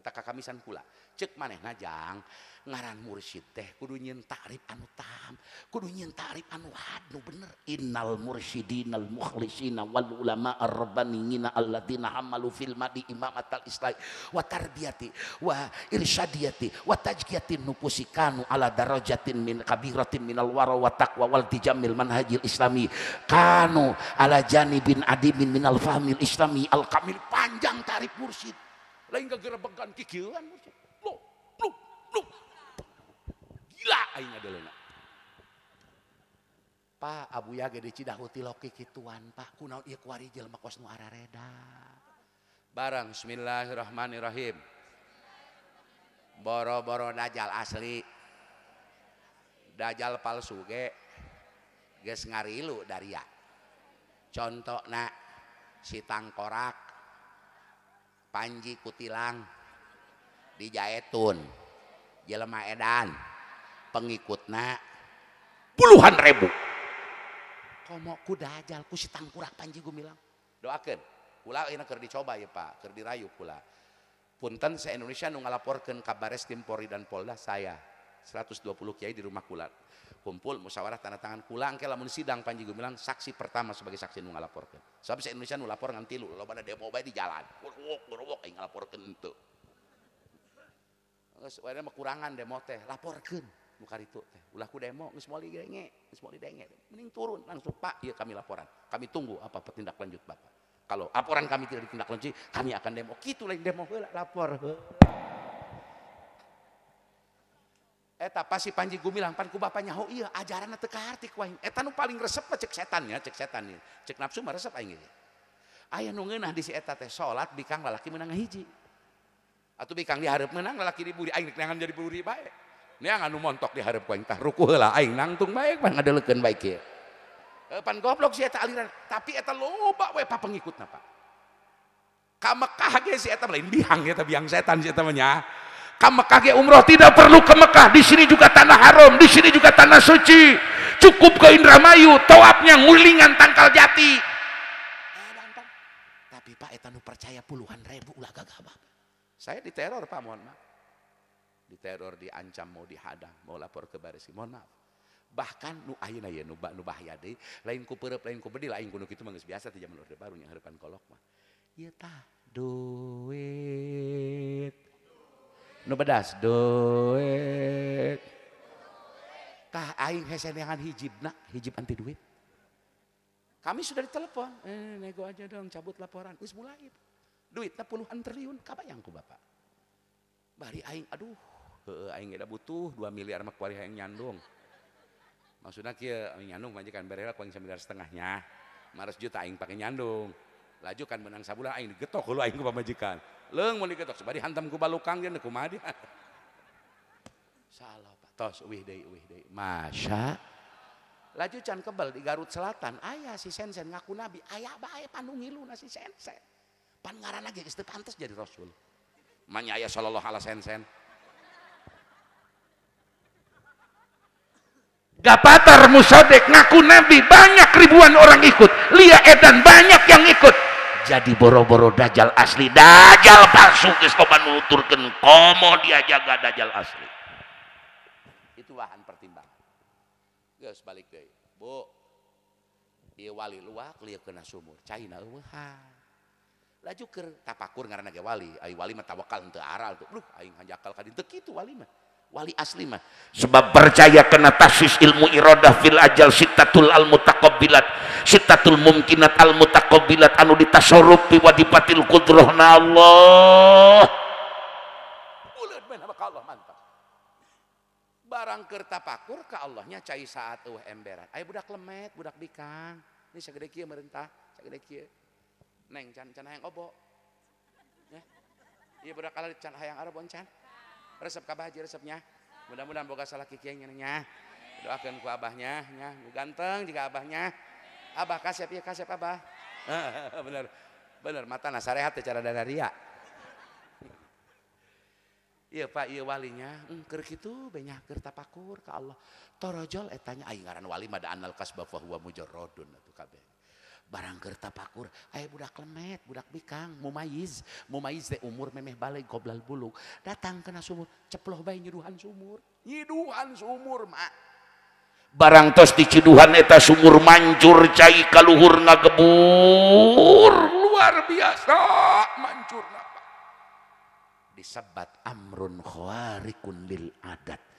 Eta kakamisan pula. Cek maneh najang ngaran mursyid teh kudu nyin takrif anu tam kudu nyin takrif anu hadnu bener. Innal mursyidinal mukhlisina wal ulama ar-rabbaniyina alladzina hamalu fil madi imamatal islam wa tarbiyati wa irsyadiyati wa tajkiyati nufusikanu ala darajatin min kabiratin minal wara wa taqwa wal tijamil manhajil islami. Kanu ala janibin adimin minal fahmil islami al kamil panjang tarif mursyid lain kegerebekan kikilan. Lu lu lu gila aing adelena. Pak Abu ya gede cidahu tiloki kituan Pak. Kunaon ieu kuari jelema kos nu arareda barang bismillahirrahmanirrahim. Boro-boro dajal asli. Dajal palsu ge. Geus ngarilu daria. Contohna si tangkorak. Panji Kutilang. Di Jaetun. Jelema edan. Pengikutna. Puluhan ribu. Komo ku dajal ku si tangkurak panji gue bilang doakan kula ini ker dicoba ya pak. Ker dirayu kula punten se Indonesia nu ngalaporkan kabares tim Polri dan Polda saya. 120 kiai di rumah kula kumpul musyawarah tanda tangan kula angke lamun sidang panji gue bilang saksi pertama sebagai saksi nu ngalaporkan. Sebab se Indonesia nu lapor ngan tilu lo pada demo bae di jalan. Berwok berwok aing ngalaporkan itu Geus mah kurangan demo teh laporkeun. Nu karitu teh ulah ku demo geus moal digenge geus moal didenge mending turun langsung Pak ieu kami laporan. Kami tunggu apa tindak lanjut Bapak. Kalau laporan kami tidak ditindaklanjuti kami akan demo. Kitu lain demo heula lapor eta pasti panji gumilang pan ku bapaknya oh iya ajaran teu kaharti ku aing. Eta nu paling resep mah cek setan ya cek ya. Cek nafsu mah resep aing aya nu ngeunah di si eta teh salat bikang lalaki menang hiji. Atau bikang diharap menang lalaki diburi aing nangan jadi buri bae. Nya nganu montok di hareup ku aing tah ruku heula aing nangtung baik pan baik kieu. Eh, pan goblok sih eta aliran, tapi eta loba we pengikutna Pak. Ka Mekah ge si eta lain biang eta biang setan si eta mah nya. Ka Mekah ge umroh tidak perlu ke Mekah, di sini juga tanah haram, di sini juga tanah suci. Cukup ke Indramayu, tawafnya ngulingan tangkal jati. Eh, tapi Pak eta nu percaya puluhan ribu ulah gagah Saya diteror Pak, mohon maaf diteror, diancam, mau dihadang, mau lapor ke baris. Mohon maaf. Bahkan nu ayeuna ya nu, nu bahaya deui, lain ku peureup, lain ku bedi, lain kuno kitu mah geus biasa teh zaman orde baru yang harapan kolok mah. Ieu tah duit. Nu bedas duit. Tah aing hesenehan hijibna, hijib anti duit. Kami sudah ditelepon, eh nego aja dong cabut laporan. Wis mulai. Duitnya puluhan triliun, kabayang ku Bapak. Bari aing aduh aing ada butuh 2 miliar mak kuari yang nyandung maksudnya kia nyandung majikan berela kuing miliar setengahnya maras juta aing pakai nyandung laju kan menang sabulan aing digetok lu aing ku pamajikan leung mau digetok sebari hantam ku balukang dia kumaha dia. Salah pak. Tos wih deui wih deui. Masya. Laju can kebal di Garut Selatan ayah si sensen ngaku nabi. Ayah bae panungilu nasi sensen. Pan ngaran lagi geus pantas jadi rasul. Manya ayah sallallahu alaihi sensen. Gapatar Musadek ngaku Nabi banyak ribuan orang ikut. Lia Edan banyak yang ikut. Jadi boro-boro dajal asli, dajal palsu geus nuturkeun komo dia jaga dajal asli. Itu bahan pertimbangan. Geus balik deui. Bu. Ieu wali luak lieu kena sumur. Caina eueuhan. Laju keur tapakur ngaranna ge wali. Ai wali mah tawakal henteu aral tuh. Aing hanjakal ka dieu kitu wali mah wali asli mah. Sebab percaya kena tasis ilmu iradah fil ajal sitatul al mutaqabbilat sitatul mumkinat al mutaqabbilat anu ditasarufi wa qudrahna Allah. Uleud main ka Allah mantap. Barang keur tapakur ka Allahnya cai saat eueuh emberan. Aya budak lemet budak bikang. Ini sagede kieu merentah sagede kieu. Neng can can hayang obo. Ya ieu budak kala can hayang arabon can resep kabah aja resepnya. Mudah-mudahan boga salah kikieng nya doakan ku abahnya nya ganteng jika abahnya. Abah kasep ya kasep abah. Bener. Bener mata nasarehat cara dari ria Iya Pak, iya walinya, hmm, ker kitu banyak ker tapakur ke Allah. Torojol etanya aing ngaran wali mada anal kasbah huwa mujarradun atuh kabeh barang gerta pakur. Ayah budak lemet budak bikang. Mumayiz mumayiz teh umur memeh balik goblal buluk. Datang kena sumur. Ceploh bayi nyiduhan sumur. Nyiduhan sumur mak. Barang tos di ciduhan eta sumur mancur cai kaluhur ngagebur luar biasa mancur disebat amrun khawarikun lil adat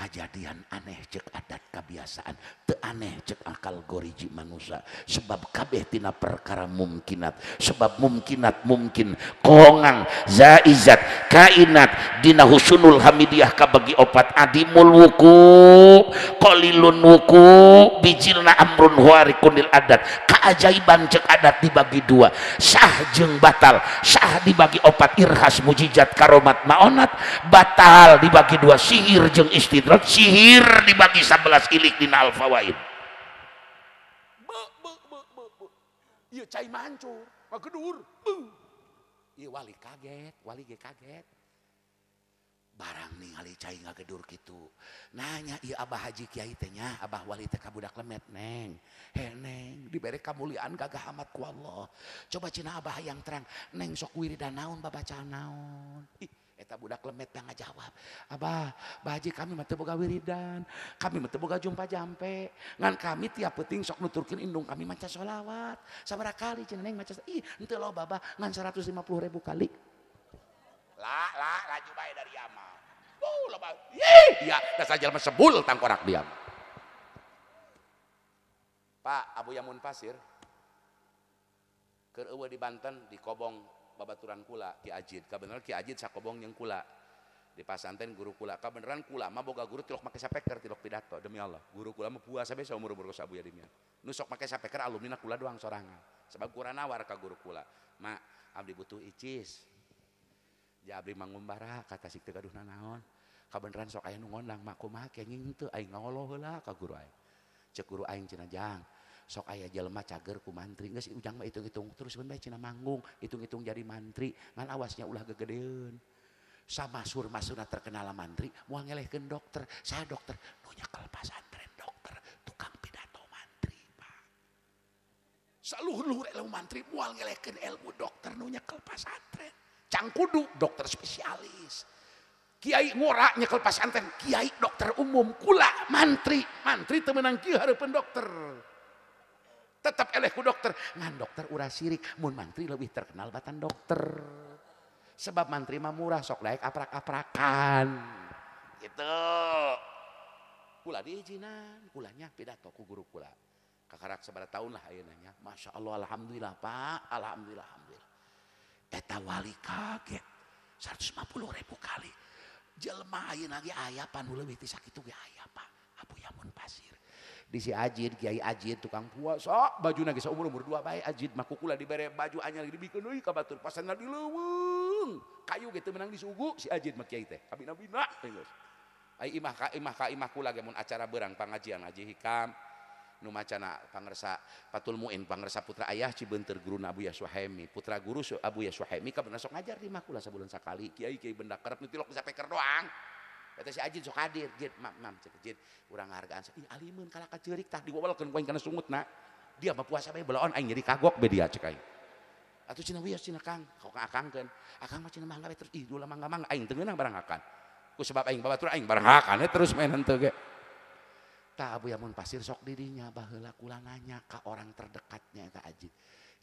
kejadian aneh cek adat kebiasaan. Te aneh cek akal goriji manusia. Sebab kabeh tina perkara mungkinat. Sebab mungkinat mungkin. Kongang zaizat kainat dina husunul hamidiyah kabagi opat. Adimul wuku kolilun wuku bijilna amrun huarikunil adat. Keajaiban cek adat dibagi dua. Sah jeng batal sah dibagi opat. Irhas mujizat karomat maonat batal dibagi dua. Sihir jeng istidrak sihir dibagi 11 ilik di al fawaid. Iya cai mancur, magedur. Iya wali kaget, wali ge kaget. Barang ningali cai ngagedur gitu. Nanya iya abah haji kiai tehnya, abah wali teh budak lemet neng. He neng, diberi kemuliaan gagah amat ku Allah. Coba cina abah yang terang, neng sok wiridan naon babaca naon. Ih, Eta budak lemet yang ngajawab. Abah, bahaji kami mah boga wiridan. Kami mah boga jumpa jampe. Ngan kami tiap peting sok nuturkin indung kami maca solawat. Sabara kali cina neng maca. Ih, ente lo baba ngan 150 ribu kali. Lah, lah, laju baik dari amal. Oh, lo baba. Ih, ya, dasar jalan sebul tangkorak diam. Pak, Abu Yamun Pasir. Ke di Banten, di Kobong, babaturan kula Ki Ajid. Kabeneran Ki Ajid sakobong yang kula. Di pasantren guru kula. Kabeneran kula mah boga guru tilok make sapeker tilok pidato. Demi Allah guru kula mah puasa be umur umur sabu ya dimnya nusok make sapeker alumni kula doang sorangan. Sebab kurang nawar ka guru kula. Mak abdi butuh icis. Ja abdi mangumbara kata sik teu gaduh naon kabeneran sok aya nu ngondang mak kumaha kenging teu aing ngoloh heula ka guru aing. Cek guru aing cenah jang sok aya jelema cager ku mantri. Geus ujang mah hitung-hitung. Terus beun bae cenah manggung hitung-hitung jadi mantri. Ngan awasnya ulah gegedeun. Sama sur masuna terkenal mantri moal ngelehkeun dokter. Saya dokter nu nyekel pasantren dokter. Tukang pidato mantri pak. Saluhur ilmu mantri moal ngelehkeun ilmu dokter nu nyekel pasantren cangkudu dokter spesialis. Kiai ngora nyekel pasantren Kiai dokter umum kula mantri. Mantri temenang kieu hareupeun dokter tetap eleh ku dokter. Ngan dokter uras sirik. Mun mantri lebih terkenal batan dokter. Sebab mantri mah murah sok daek aprak-aprakan. Gitu. Kula diizinan kulanya pidato ku guru kula. Kakarak seberapa tahun lah ayeuna Masya Allah Alhamdulillah Pak. Alhamdulillah Alhamdulillah. Eta wali kaget. 150 ribu kali. Jelma ayeuna ge aya panu leuwih ti sakitu ge aya Pak. Abu Yamun Pasir di si ajid kiai ajid tukang puas sok baju nagis umur umur dua baik ajid makukula dibere baju anyar dibikeun euy ka batur pasana di leuweung kayu gitu menang disugu si ajid mah kiai teh kabina bina geus. Ai imah ka imah ka imah kula ge mun acara berang pangajian haji hikam nu macana pangersa patul muin pangersa putra ayah cibeunteur guru Abu Ya putra guru Abu Ya Suhaimi ka sok ngajar di imah kula sabulan sakali. Kiai kiai benda kerep nu tilok bisa peker doang. Kata si Ajin sok hadir, jid, mam, mam, cek jid, urang hargaan, ih alimun kalau kacerik tah diwawalkeun ku karena sungut nak. Dia mah puasa bae belaon aing jadi kagok be dia cek aing. Atuh cina wios cina kang, kau ka akangkeun. Akang mah cina mangga terus ih dula mangga mangga aing teu ngeunang barang akan. Ku sebab aing babatur aing barang akan terus main henteu ge. Tah Abu Yamun pasir sok dirinya baheula kula nanya ka orang terdekatnya ka Ajin.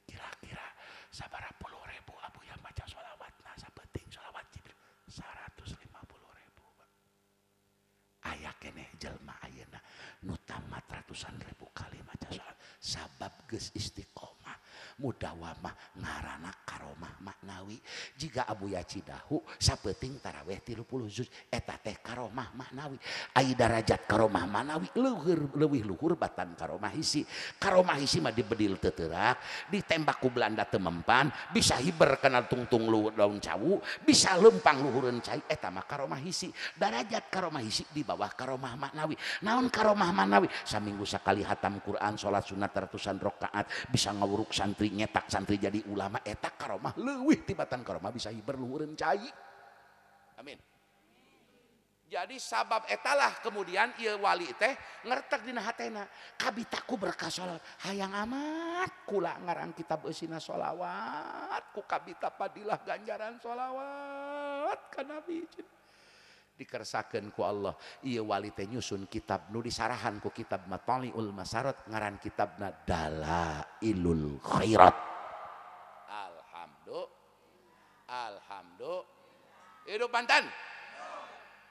Kira-kira sabaraha puluh ribu Abu Yamun maca sholawatna sapenting sholawat Jibril 150 ayah kene jelma ayeuna. Nu tamat ratusan ribu kali maca salat sabab geus istiqomah mudawamah ngarana karomah maknawi. Jika Abu Yacidahu sapeting taraweh tilupul juz eta teh karomah maknawi. Aida darajat karomah manawi luhur leuwih luhur batan karomah hisi. Karomah hisi mah dibedil teterak ditembak ku Belanda temempan bisa hiber kenal tungtung lu daun cawu bisa lempang luhureun cai eta mah karomah hisi. Darajat karomah hisi di bawah karomah maknawi. Naon karomah maknawi? Saminggu sakali hatam Quran salat sunat ratusan rakaat bisa ngawuruk santri nyetak santri jadi ulama etak karomah leuwih tibatan karomah bisa hiber luhureun cai. Amin. Jadi sabab etalah kemudian ia wali teh ngertek dina hatena. Kabitaku berkah salat. Hayang amat kula ngarang kitab eusina solawat ku kabita padilah ganjaran solawat ka nabi dikersakeun ku Allah. Ieu wali teh nyusun kitab nu disarahan ku kitab Mataliul Masarat ngaran kitabna Dalailul Khairat. Alhamdulillah Alhamdulillah. Hidup Banten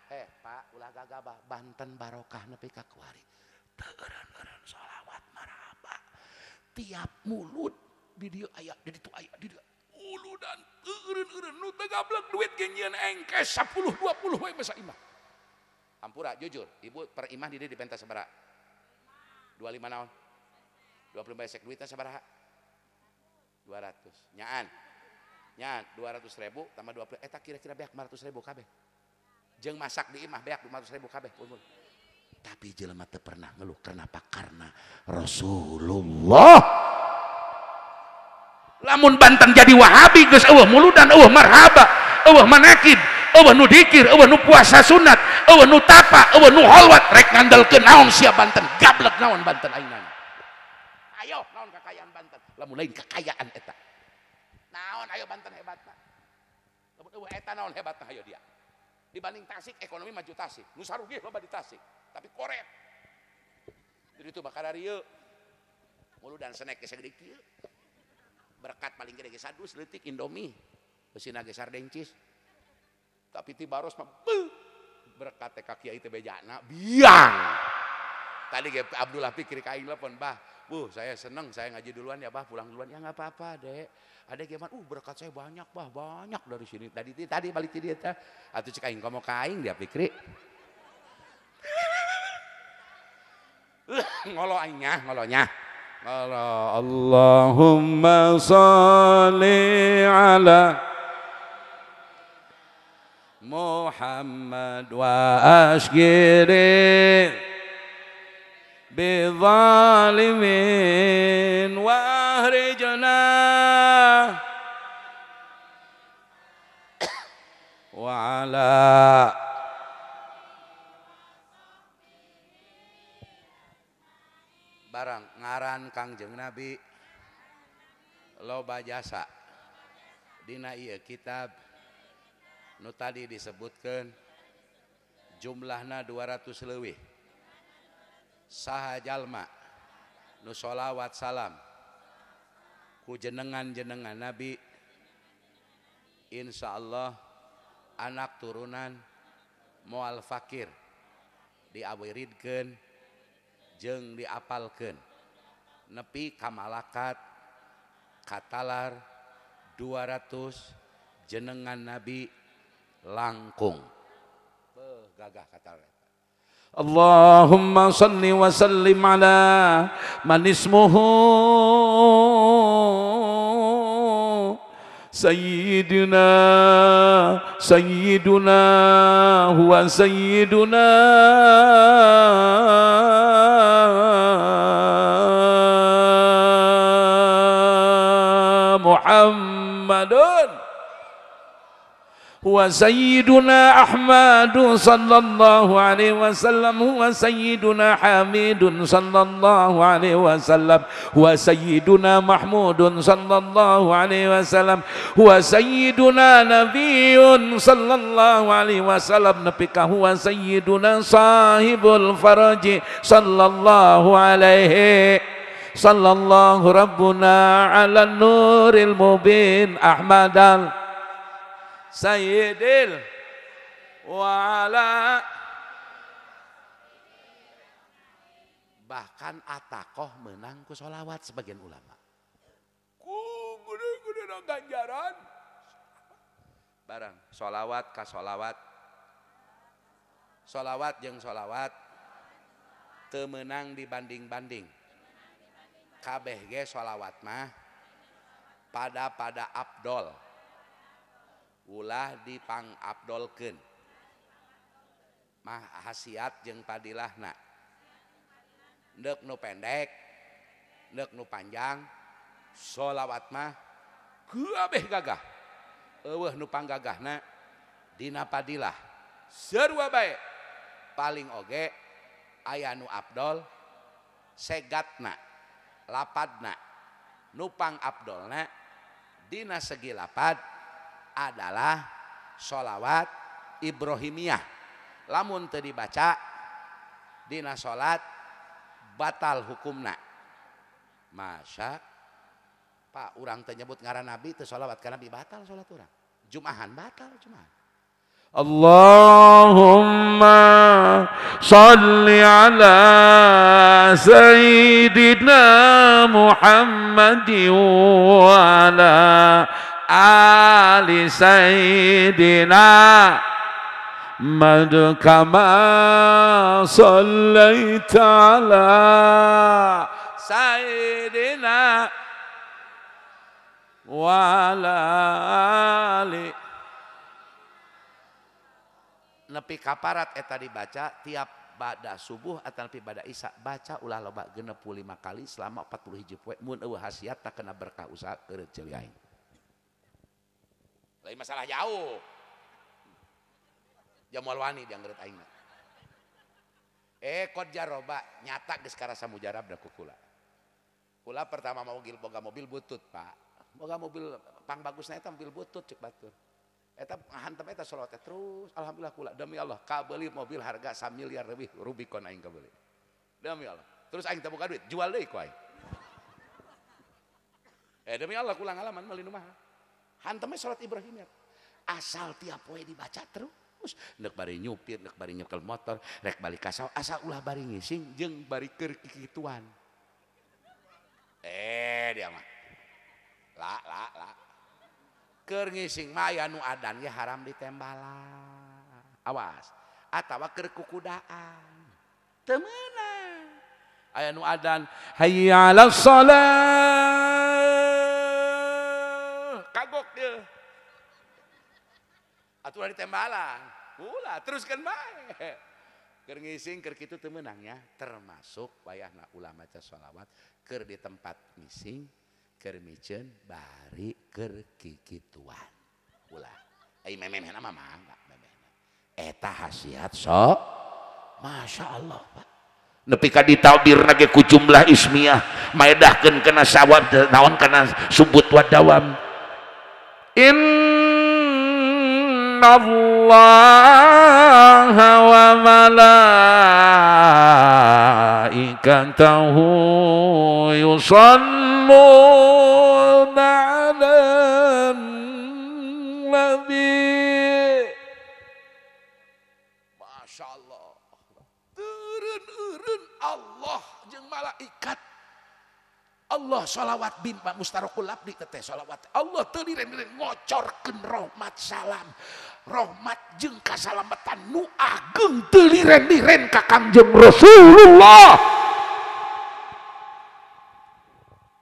eh Pak ulah gagabah. Banten barokah nepi ka kuari. Teureun-eureun sholawat marhaba. Tiap mulut di dieu aya di ditu aya di dieu ulu dan eureun-eureun. Nu teu duit ge nyieun engkes 10 20 we basa imah. Ampura jujur. Ibu per imah di dieu dipentas sabaraha 25 naon? 20 besek duitnya sabaraha? 200 nyaan. Nyaan. 200 ribu tambah 20 eta kira-kira beak 500 ribu kabeh. Jeng masak di imah beak 500 ribu kabeh. Tapi jelema teu pernah ngeluh kenapa? Karena Rasulullah lamun Banten jadi Wahabi geus eueuh muludan eueuh marhaba eueuh manakib eueuh nu dikir eueuh nu puasa sunat eueuh nu tapa eueuh nu holwat rek ngandalkeun naon sia Banten? Gablek naon Banten ayeuna ayo naon kekayaan Banten? Lamun lain kekayaan eta. Naon ayo Banten hebatna. Lamun eueuh eta naon hebatna ayo dia. Dibanding Tasik ekonomi maju Tasik. Nu sarugi loba di Tasik tapi korep jadi itu bakal dari mulu dan senek segede kieu berkat paling gede ge sadus leutik Indomie beusina ge sardencis tapi ti baros mah berkat teh kiai teh bejana biang tadi ge Abdullah pikir ka aing bah Bu, saya seneng, saya ngaji duluan ya, bah, pulang duluan. Ya nggak apa-apa, dek. Ada gimana? Uh, berkat saya banyak, bah, banyak dari sini. Tadi tadi balik ti dia teh. Atuh cek aing kamu kaing dia pikir. ngolo aingnya, ngolonya. اللهم صل على محمد وأشكر بظالمين وأهرجنا وعلى Kangjeng Nabi. Loba jasa. Dina ieu kitab. Nu tadi disebutkan jumlahna 200 leuwih. Saha jalma nu shalawat salam. Ku jenengan jenengan Nabi Insya Allah anak turunan mual fakir diawiridkeun jeng diapalkeun. nepi kamalakat katalar 200 jenengan nabi langkung. Beuh, gagah katalar Allahumma salli wa sallim ala Sayiduna Sayiduna Sayyidina Sayyiduna huwa Sayyiduna هو سيدنا أحمد صلى الله عليه وسلم هو سيدنا حميد صلى الله عليه وسلم هو سيدنا محمود صلى الله عليه وسلم هو سيدنا نبي صلى الله عليه وسلم نبيك هو سيدنا صاحب الفرج صلى الله عليه صلى الله ربنا على النور المبين أحمد Sayyidil wa ala bahkan atakoh menang ku solawat sebagian ulama. Ku gede-gede ganjaran. Barang solawat ka solawat solawat jeung solawat temenang dibanding-banding. Kabeh ge solawat mah pada pada abdol ulah dipang abdolkeun. Mah khasiat jeung padilahna. Ndek nu pendek ndek nu panjang solawat mah kabeh gagah. Eueuh nu panggagahna dina padilah sarua bae. Paling oge aya nu abdol segatna lapadna. Nupang abdolna dina segi lapad adalah sholawat Ibrahimiyah lamun teu dibaca dina salat batal hukumna masa Pak urang teu nyebut ngaran Nabi teu sholawat ka Nabi batal salat urang Jumahan batal Jumahan اللهم صل على سيدنا محمد وعلى آل سيدنا مد كما صليت على سيدنا وعلى آل nepi kaparat eta dibaca tiap bada subuh atau nepi bada isya baca ulah loba 65 kali selama 40 hiji poe mun eueuh hasiat tak kena berkah usaha keur ceuli aing lain masalah jauh. Jamual wani dianggeut aing eh kod jaroba nyata geus karasa mujarab da kukula kula. Pertama mobil boga mobil butut pak. Boga mobil pang bagusna eta mobil butut cek batur eta hantem eta salawat terus alhamdulillah kula. Demi Allah kabeli mobil harga 1 miliar lebih Rubicon aing kabeli demi Allah. Terus aing teu duit jual deui ku aing. Eh demi Allah kula ngalaman meuli nu mahal hantemnya sholat Ibrahim ya. asal tiap poe dibaca terus. Nek bari nyupir nek bari nyekel motor rek balik kasau asal ulah bari ngising jeng bari keur kikituan. Eh dia mah. La la la. Keur ngising mah aya nu adan ge haram ditembala. Awas. Atawa keur kukudaan. Teu meunang aya nu adan hayya 'alas salat. Dia. Aturan ditembalan ulah teruskan baik. Keur ngising keur kitu teu meunangnya termasuk wayahna ulah maca sholawat keur di tempat ngising keur miceun bari keur kikituan. Ulah ai memeh nama mah enggak memeh eta hasiat so Masya Allah Pak. Nepi ka ditabirna ge ku jumlah ismiyah maedahkeun sawab naon kana subut wa dawam inna Allah wa Allah sholawat bin Pak Mustarokul Abdi teteh sholawat. Allah teliren ngocorkeun rahmat salam. Rahmat jeung kasalamatan. Nu ageng teliren-liren ka Kangjeng Rasulullah.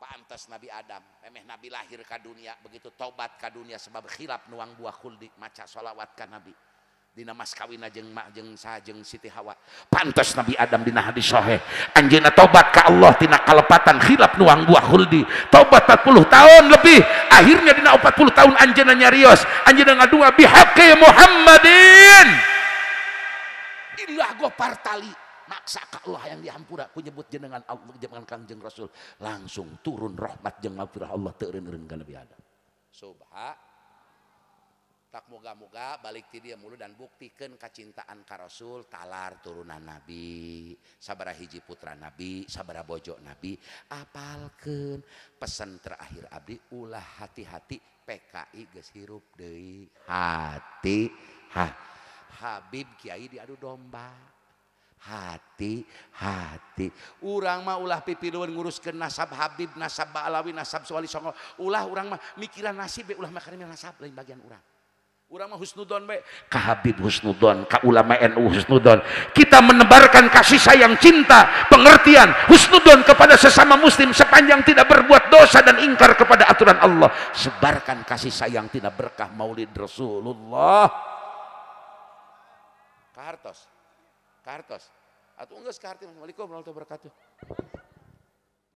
Pantas Nabi Adam memeh Nabi lahir ke dunia begitu tobat ke dunia sebab khilaf nuang buah khuldi maca sholawat ka Nabi dina mas kawin jeung mak jeung sah jeung Siti Hawa. Pantas Nabi Adam dina hadis sahih. Anjeunna tobat ka Allah tina kalepatan khilaf nuang buah khuldi. Tobat 40 tahun lebih. Akhirnya dina 40 tahun anjeunna nyarios. Anjeunna ngadua bihaqqi Muhammadin. Ilah gopar tali maksa ka Allah yang dihampura. Ku nyebut jenengan Allah jenengan Kangjeng Rasul. Langsung turun rahmat jeung maghfirah Allah eureun ka Nabi Adam. Subhan tak moga-moga balik ti dia mulu dan buktikan kecintaan ka Rasul talar turunan Nabi sabara hiji putra Nabi sabara bojo Nabi apalkan pesan terakhir abdi ulah hati-hati PKI geus hirup deui hati. Ha Habib Kiai diadu domba. Hati hati. Urang mah ulah pipiluan ngurus ke nasab Habib nasab Ba'alawi nasab Suwali Songo. Ulah urang mah mikiran nasib ulah mah nasab lain bagian urang. Urang mah husnudon baik. Ka Habib husnudon, ka ulama NU husnudon. Kita menebarkan kasih sayang cinta, pengertian, husnudon kepada sesama muslim sepanjang tidak berbuat dosa dan ingkar kepada aturan Allah. Sebarkan kasih sayang tidak berkah maulid Rasulullah. Kartos. Kartos. Atau enggak sekarti. Assalamualaikum warahmatullahi wabarakatuh.